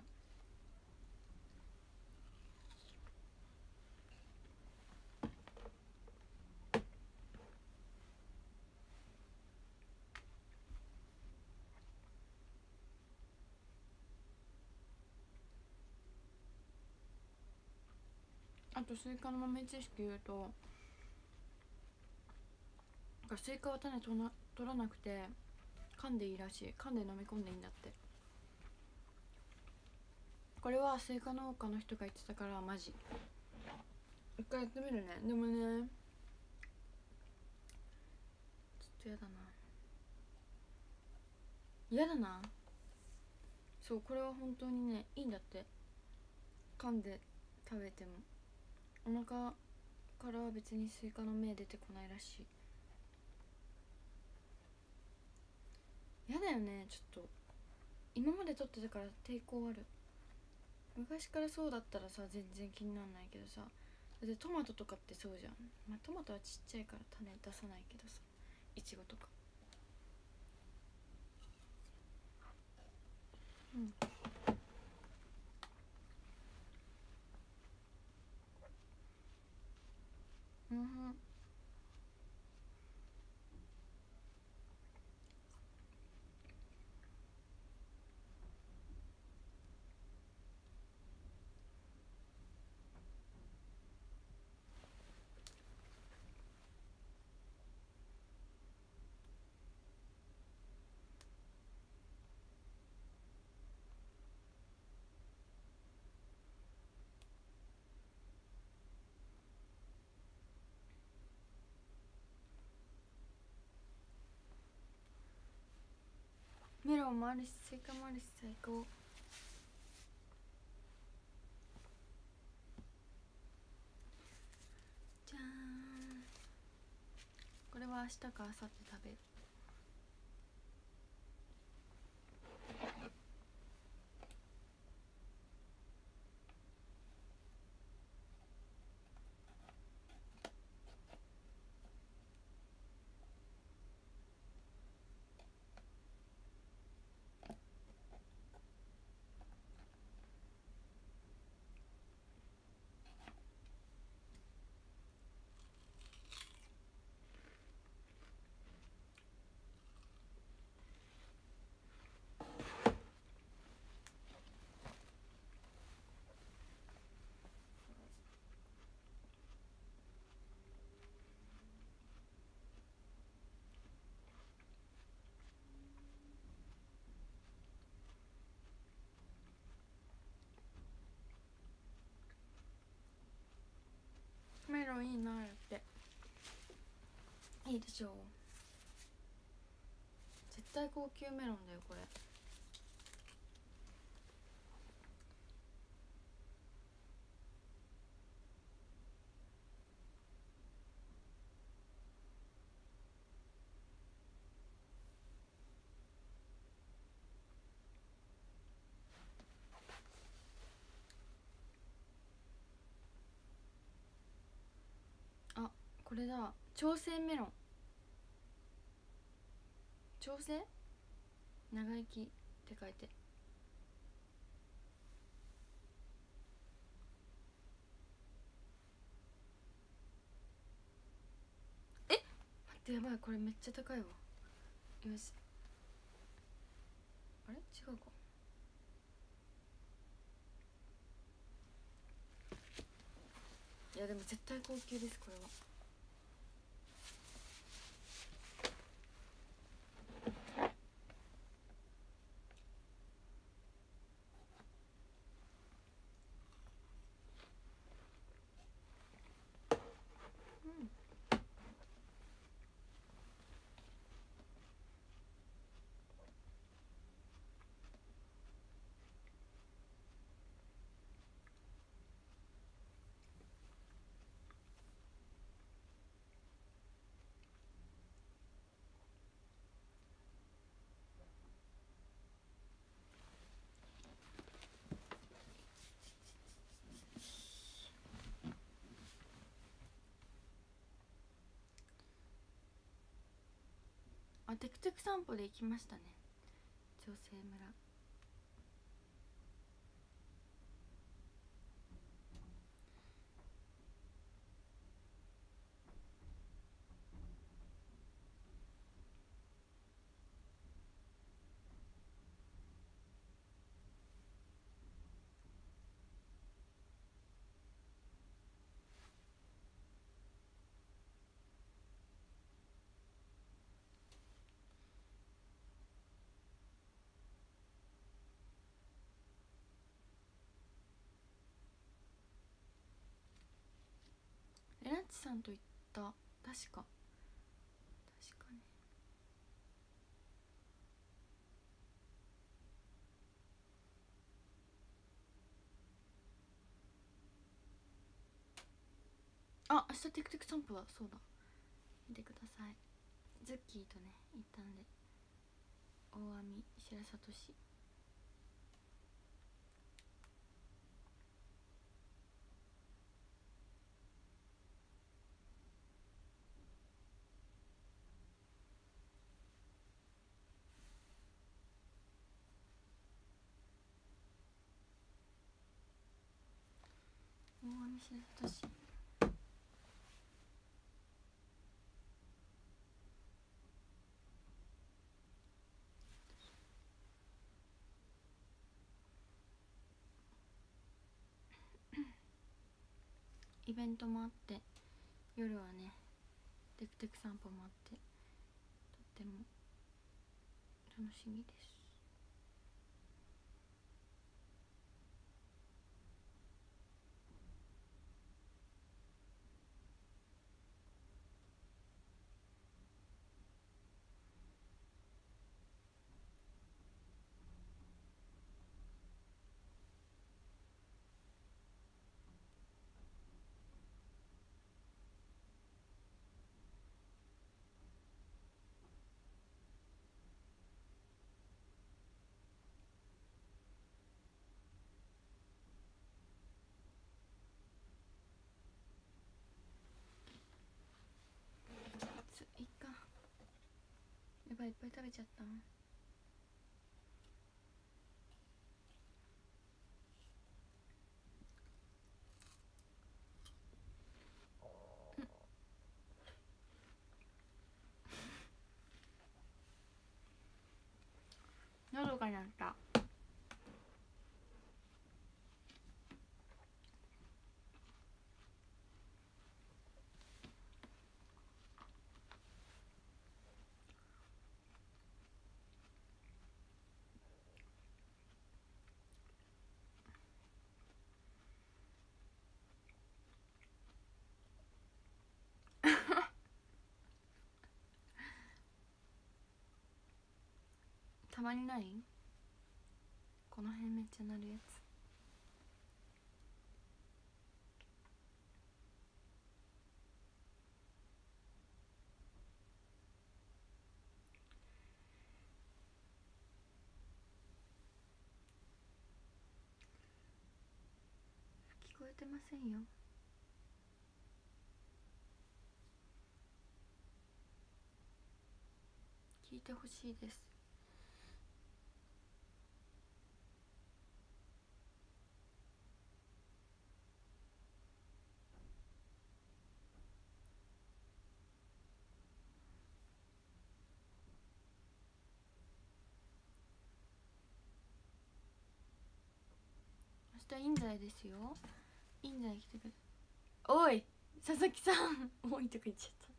あとスイカの豆知識言うとスイカは種取ら取らなくて噛んでいいらしい。噛んで飲み込んでいいんだって。これはスイカ農家の人が言ってたからマジ。一回やってみるね。でもねちょっとやだな。嫌だな。そうこれは本当にねいいんだって。噛んで食べても。お腹からは別にスイカの芽出てこないらしい。やだよね。ちょっと。今まで取ってたから抵抗ある。昔からそうだったらさ全然気にならないけどさ。だってトマトとかってそうじゃん。まあトマトはちっちゃいから種出さないけどさ。いちごとか。うん。うんンもあるしスイカもあるし最高じゃーんこれは明日か明後日食べるメロンいいなやっていいでしょう。絶対高級メロンだよこれ。あこれだ。朝鮮メロン。朝鮮長生きって書いて。え？待ってやばいこれめっちゃ高いわ。よし。あれ？違うか。いやでも絶対高級ですこれは。あテクテク散歩で行きましたね。長生村。チさんと行った。確か。確かね。あ明日テクテク散歩だそうだ。見てください。ズッキーとね行ったんで。大網白里市。大網白里市イベントもあって夜はねテクテク散歩もあってとっても楽しみですついっかやばいいっぱい食べちゃったの。どかにたまにない？この辺めっちゃなるやつ。聞こえてませんよ。聞いてほしいです。日印西ですよ。印西来てくれ。おい佐々木さん。おいとか言っちゃった。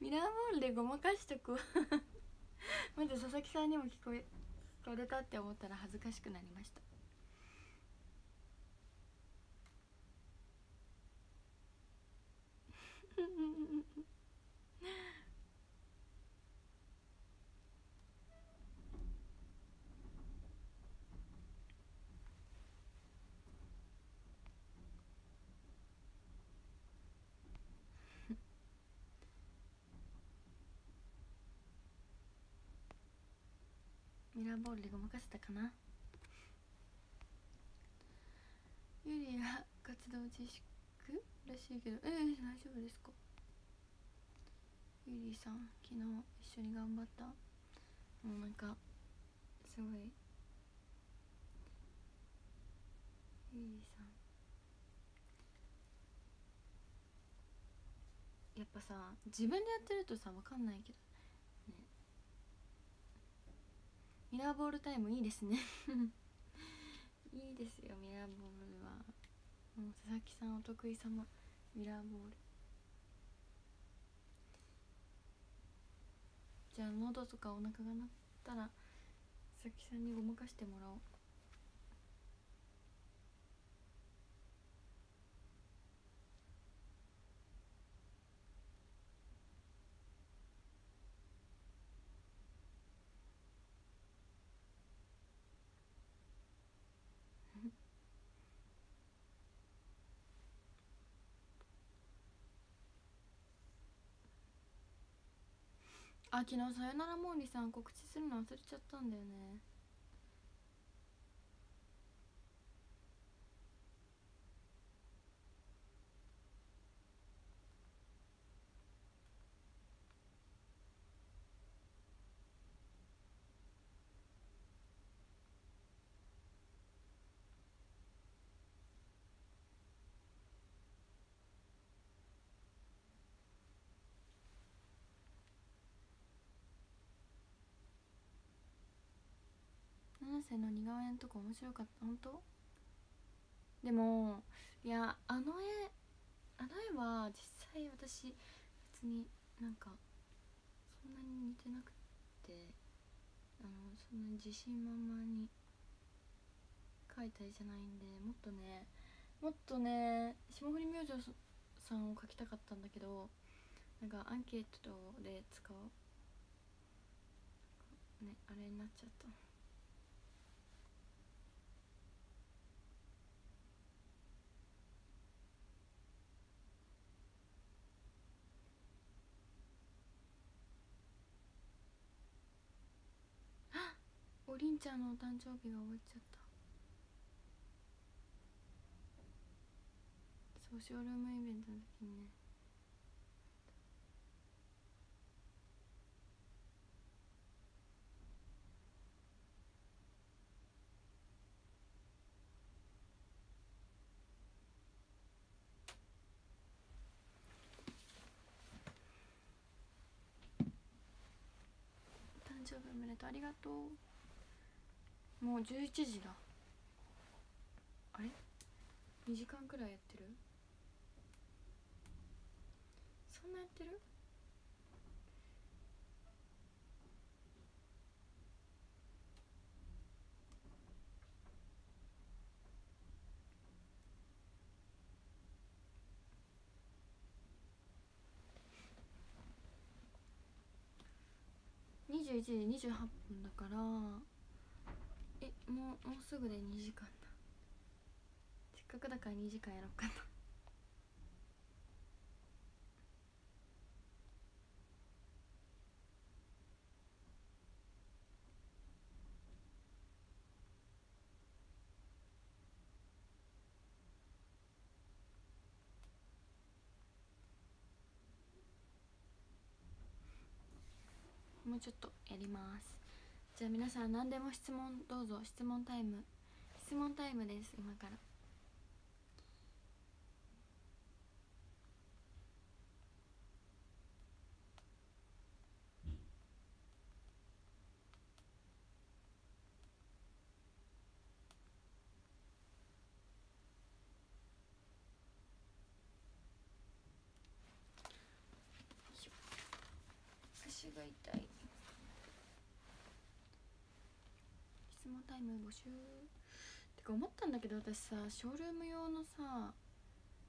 ミラーボールでごまかしとくまず佐々木さんにも聞こえ聞こえたって思ったら恥ずかしくなりました。ミラーボールでごまかせたかな？ユリは活動自粛らしいけど。えー、大丈夫ですか？ユリさん昨日一緒に頑張った。もうなんかすごい。ユリさん。やっぱさ自分でやってるとさ分かんないけど。ミラーボールタイムいいですね。いいですよミラーボールは。もう佐々木さんお得意様ミラーボール。じゃあ喉とかお腹が鳴ったら佐々木さんにごまかしてもらおう。あ昨日さよならモーリーさん告知するの忘れちゃったんだよね。7歳の似顔絵のとこ面白かった。本当？でもいやあの絵あの絵は実際私別になんかそんなに似てなくてあのそんなに自信満々に描いた絵じゃないんでもっとねもっとね霜降り明星さんを描きたかったんだけどなんかアンケートで使うねあれになっちゃった。おりんちゃんのお誕生日が終わっちゃった。そうショールームイベントの時にね。誕生日おめでとう。ありがとうもう11時だ。あれ？2時間くらいやってる？そんなやってる？21時28分だから。もうもうすぐで2時間だ。せっかくだから2時間やろうかな。もうちょっとやります。じゃあ皆さん何でも質問どうぞ。質問タイム。質問タイムです今から。が痛い。タイム募集。てか思ったんだけど私さショールーム用のさ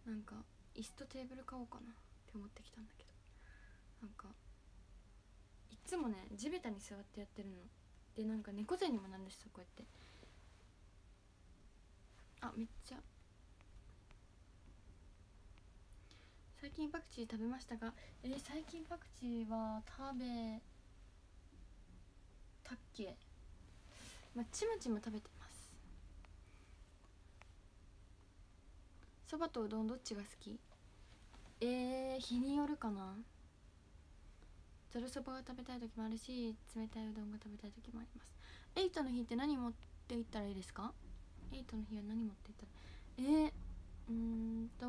なんか椅子とテーブル買おうかなって思ってきたんだけど。なんかいっつもね地べたに座ってやってるの。でなんか猫背にもなるしさこうやって。あめっちゃ。最近パクチー食べましたがえー、最近パクチーは食べたっけ？まあちまちま食べてます。そばとうどんどっちが好き？えー、日によるかな。ざるそばが食べたい時もあるし冷たいうどんが食べたい時もあります。エイトの日って何持っていったらいいですか？エイトの日は何持っていったら？えー、うんとあ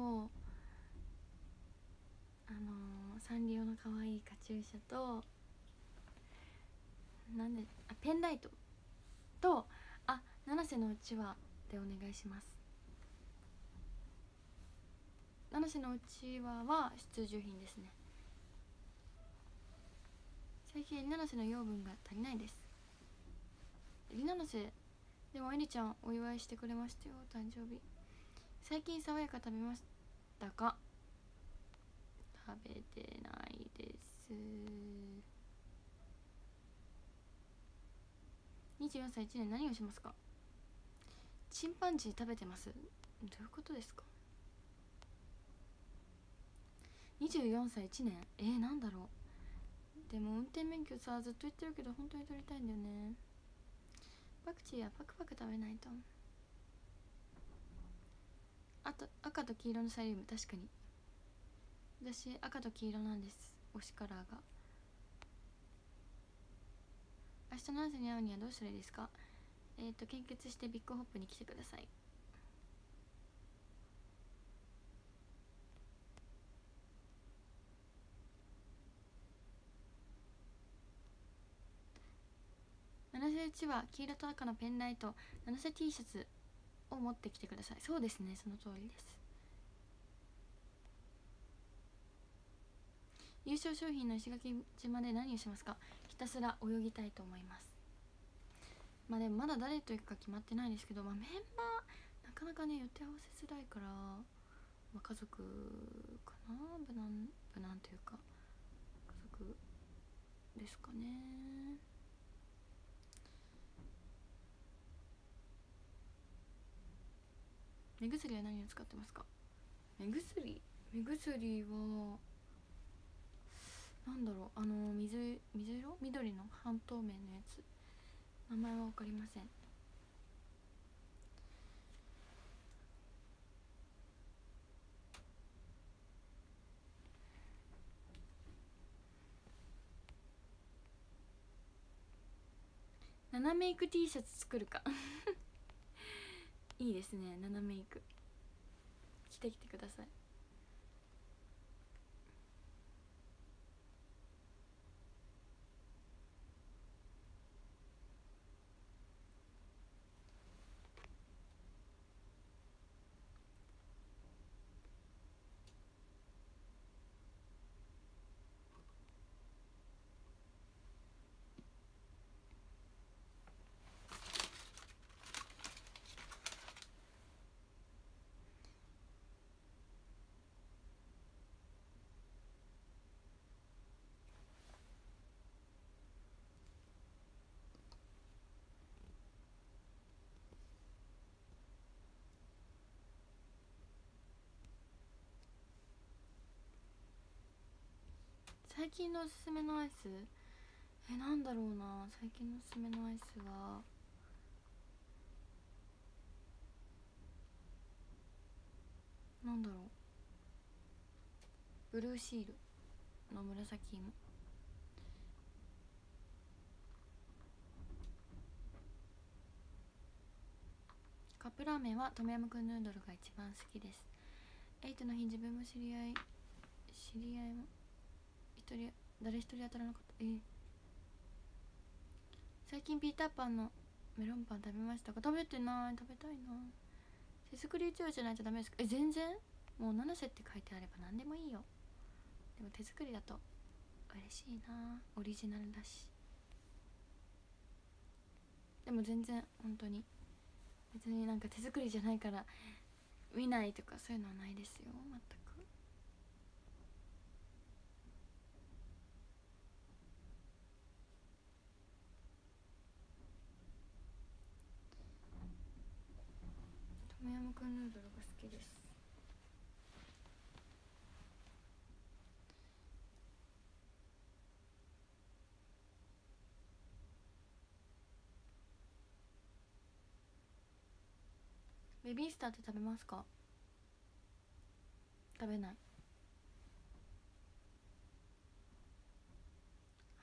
のー、サンリオの可愛いカチューシャとなんであペンライト。とあ七瀬のうちわでお願いします。七瀬のうちわは必需品ですね。最近七瀬の養分が足りないです。七瀬でもえりちゃんお祝いしてくれましたよ誕生日。最近爽やか食べましたか？食べてないです。24歳1年何をしますか？チンパンジー食べてます。どういうことですか？24歳1年。えー、なんだろう。でも運転免許さずっと言ってるけど本当に取りたいんだよね。パクチーはパクパク食べないと。あと赤と黄色のサリウム。確かに。私赤と黄色なんです。推しカラーが。明日の朝に会うにはどうしたらいいですか？えっ、ー、と献血してビッグホップに来てください。七瀬うちは黄色と赤のペンライト七瀬 T シャツを持ってきてください。そうですねその通りです。優勝商品の石垣島で何をしますか？たすら泳ぎたいと思います。まあでもまだ誰と行くか決まってないですけど、まあ、メンバーなかなかね予定合わせづらいから、まあ、家族かな？無難無難というか家族ですかね。目薬は何を使ってますか？目薬？目薬はなんだろうあの水水色？緑の？半透明のやつ。名前は分かりません。斜めいく T シャツ作るか。いいですね斜めいく着てきてください。最近のおすすめのアイス？えなんだろうな。最近のおすすめのアイスは。なんだろう。ブルーシール。の紫芋。カップラーメンはトムヤムクンヌードルが一番好きです。エイトの日自分も知り合い知り合いも。一人誰一人当たらなかった。えー、最近ピーターパンのメロンパン食べましたか？食べてない。食べたいな。手作りうちわじゃないとダメですか？え全然？もう七瀬って書いてあれば何でもいいよ。でも手作りだと嬉しいな。オリジナルだし。でも全然本当に。別になんか手作りじゃないから見ないとかそういうのはないですよ。全く。トムヤムクンヌードルが好きです。ベビースターって食べますか？食べない。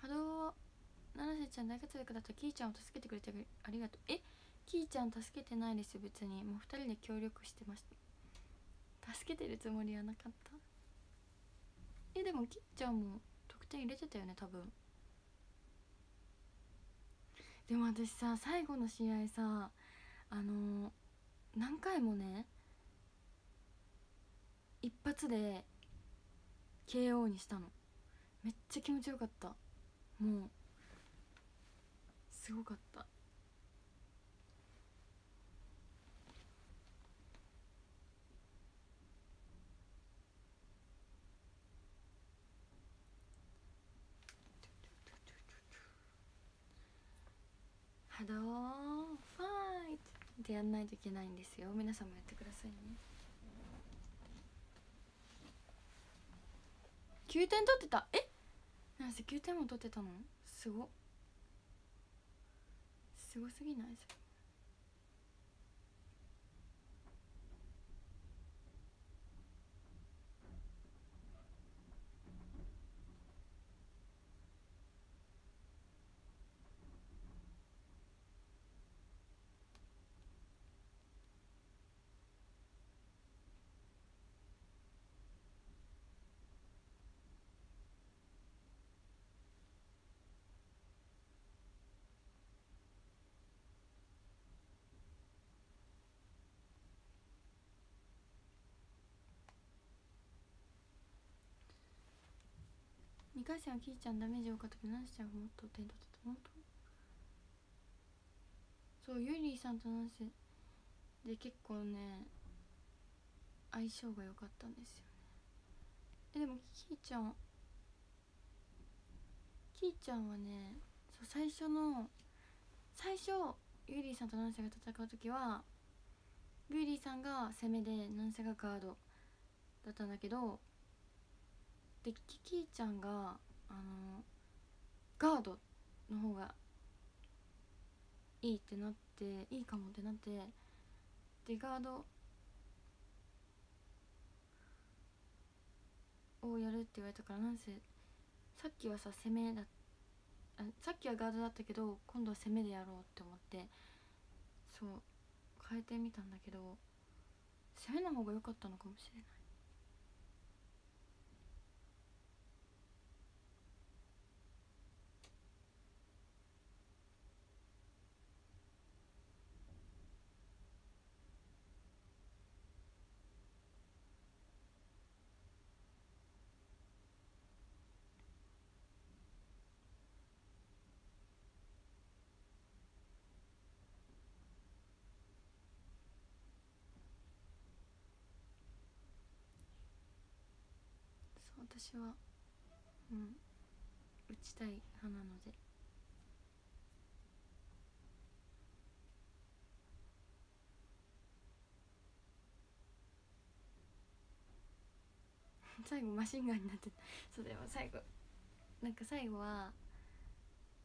波動七瀬ちゃん大活躍だとキーちゃんを助けてくれてありがとう。え？キーちゃん助けてないです別に。もう二人で協力してました。助けてるつもりはなかった。えでもキーちゃんも得点入れてたよね多分。でも私さ最後の試合さあのー何回もね一発で KO にしたの。めっちゃ気持ちよかった。もうすごかった。波動ファイトでやんないといけないんですよ。皆さんもやってくださいね。9点取ってた。え？なんせ9点も取ってたの？すご。すごすぎない？それ。2回戦はキーちゃんダメージ多かったけどナンシちゃんがもっと点取ってた本当そうユーリーさんとナンシで結構ね相性が良かったんですよね。えでもキーちゃんキーちゃんはねそう最初の最初ユーリーさんとナンセが戦う時はユーリーさんが攻めでナンセがガードだったんだけどでキキーちゃんがあのガードの方がいいってなっていいかもってなってでガードをやるって言われたからなんせさっきはさ攻めだあさっきはガードだったけど今度は攻めでやろうって思ってそう変えてみたんだけど攻めの方が良かったのかもしれないそう私はうん打ちたい派なので。最後マシンガンになってた。そうでも最後。なんか最後は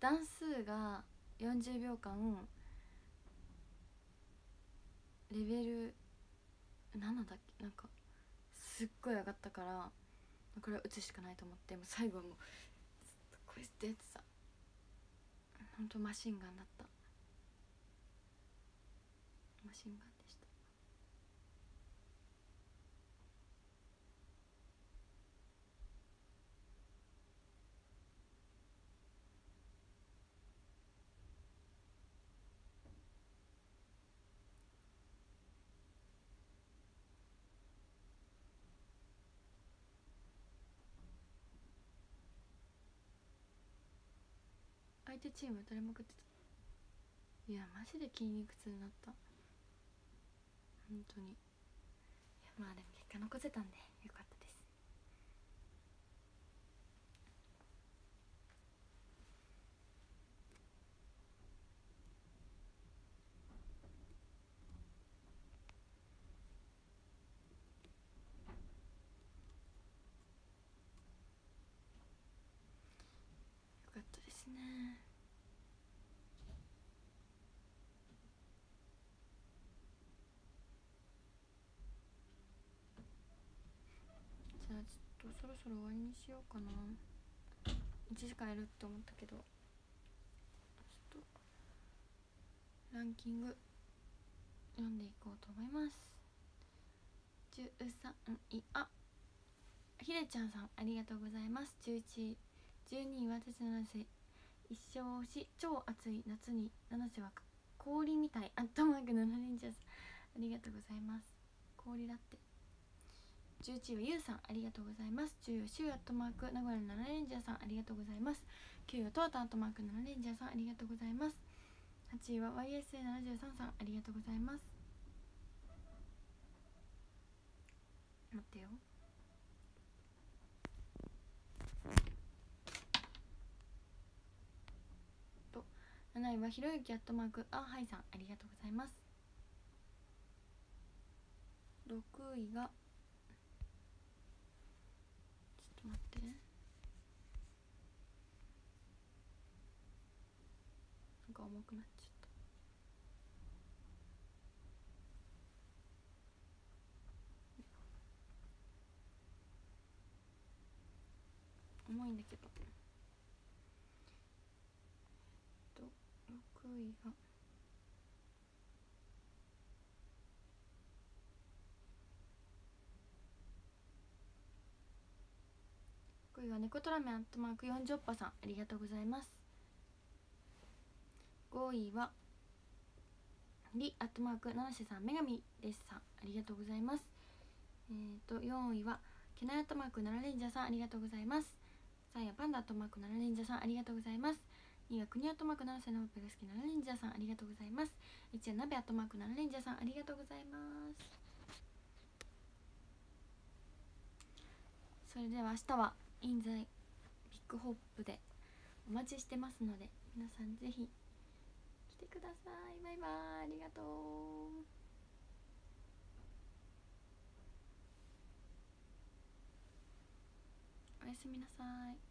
段数が40秒間レベル7だっけ？なんかすっごい上がったからこれは打つしかないと思ってもう最後はもうこうやってやってさ。ほんとマシンガンだった。マシンガン。相手チーム当たりまくってた。いやマジで筋肉痛になった。本当に。いやまあでも結果残せたんでよかったですよかったですねちょっとそろそろ終わりにしようかな。1時間やるって思ったけど。ちょっとランキング。読んでいこうと思います。13位。あひでちゃんさんありがとうございます。11位。12位私七瀬一生推し。超暑い夏に。七瀬は氷みたい。アットマーク7レンジャーさん。ありがとうございます。氷だって。11位はゆうさんありがとうございます。10位はシューアットマーク名古屋の7レンジャーさんありがとうございます。9位はトータアットマーク7レンジャーさんありがとうございます。8位は YSA73 さんありがとうございます。待ってよ。と7位はひろゆきアットマークあはいさんありがとうございます。6位がちょっと待ってなんか重くなっちゃった。重いんだけど。えっと6位が。6位は猫トラメアットマーク40パさん。ありがとうございます。5位はリアットマーク七瀬さん女神ですさんありがとうございます。えっ、と4位はケナイアットマーク7レンジャーさんありがとうございます。3位はパンダアットマーク7レンジャーさんありがとうございます。2位は国アットマーク七瀬のペが好き7レンジャーさんありがとうございます。1位は鍋アットマーク7レンジャーさんありがとうございます。それでは明日はインザイビッグホップでお待ちしてますので皆さんぜひ来てください。バイバイ。ありがとう。おやすみなさい。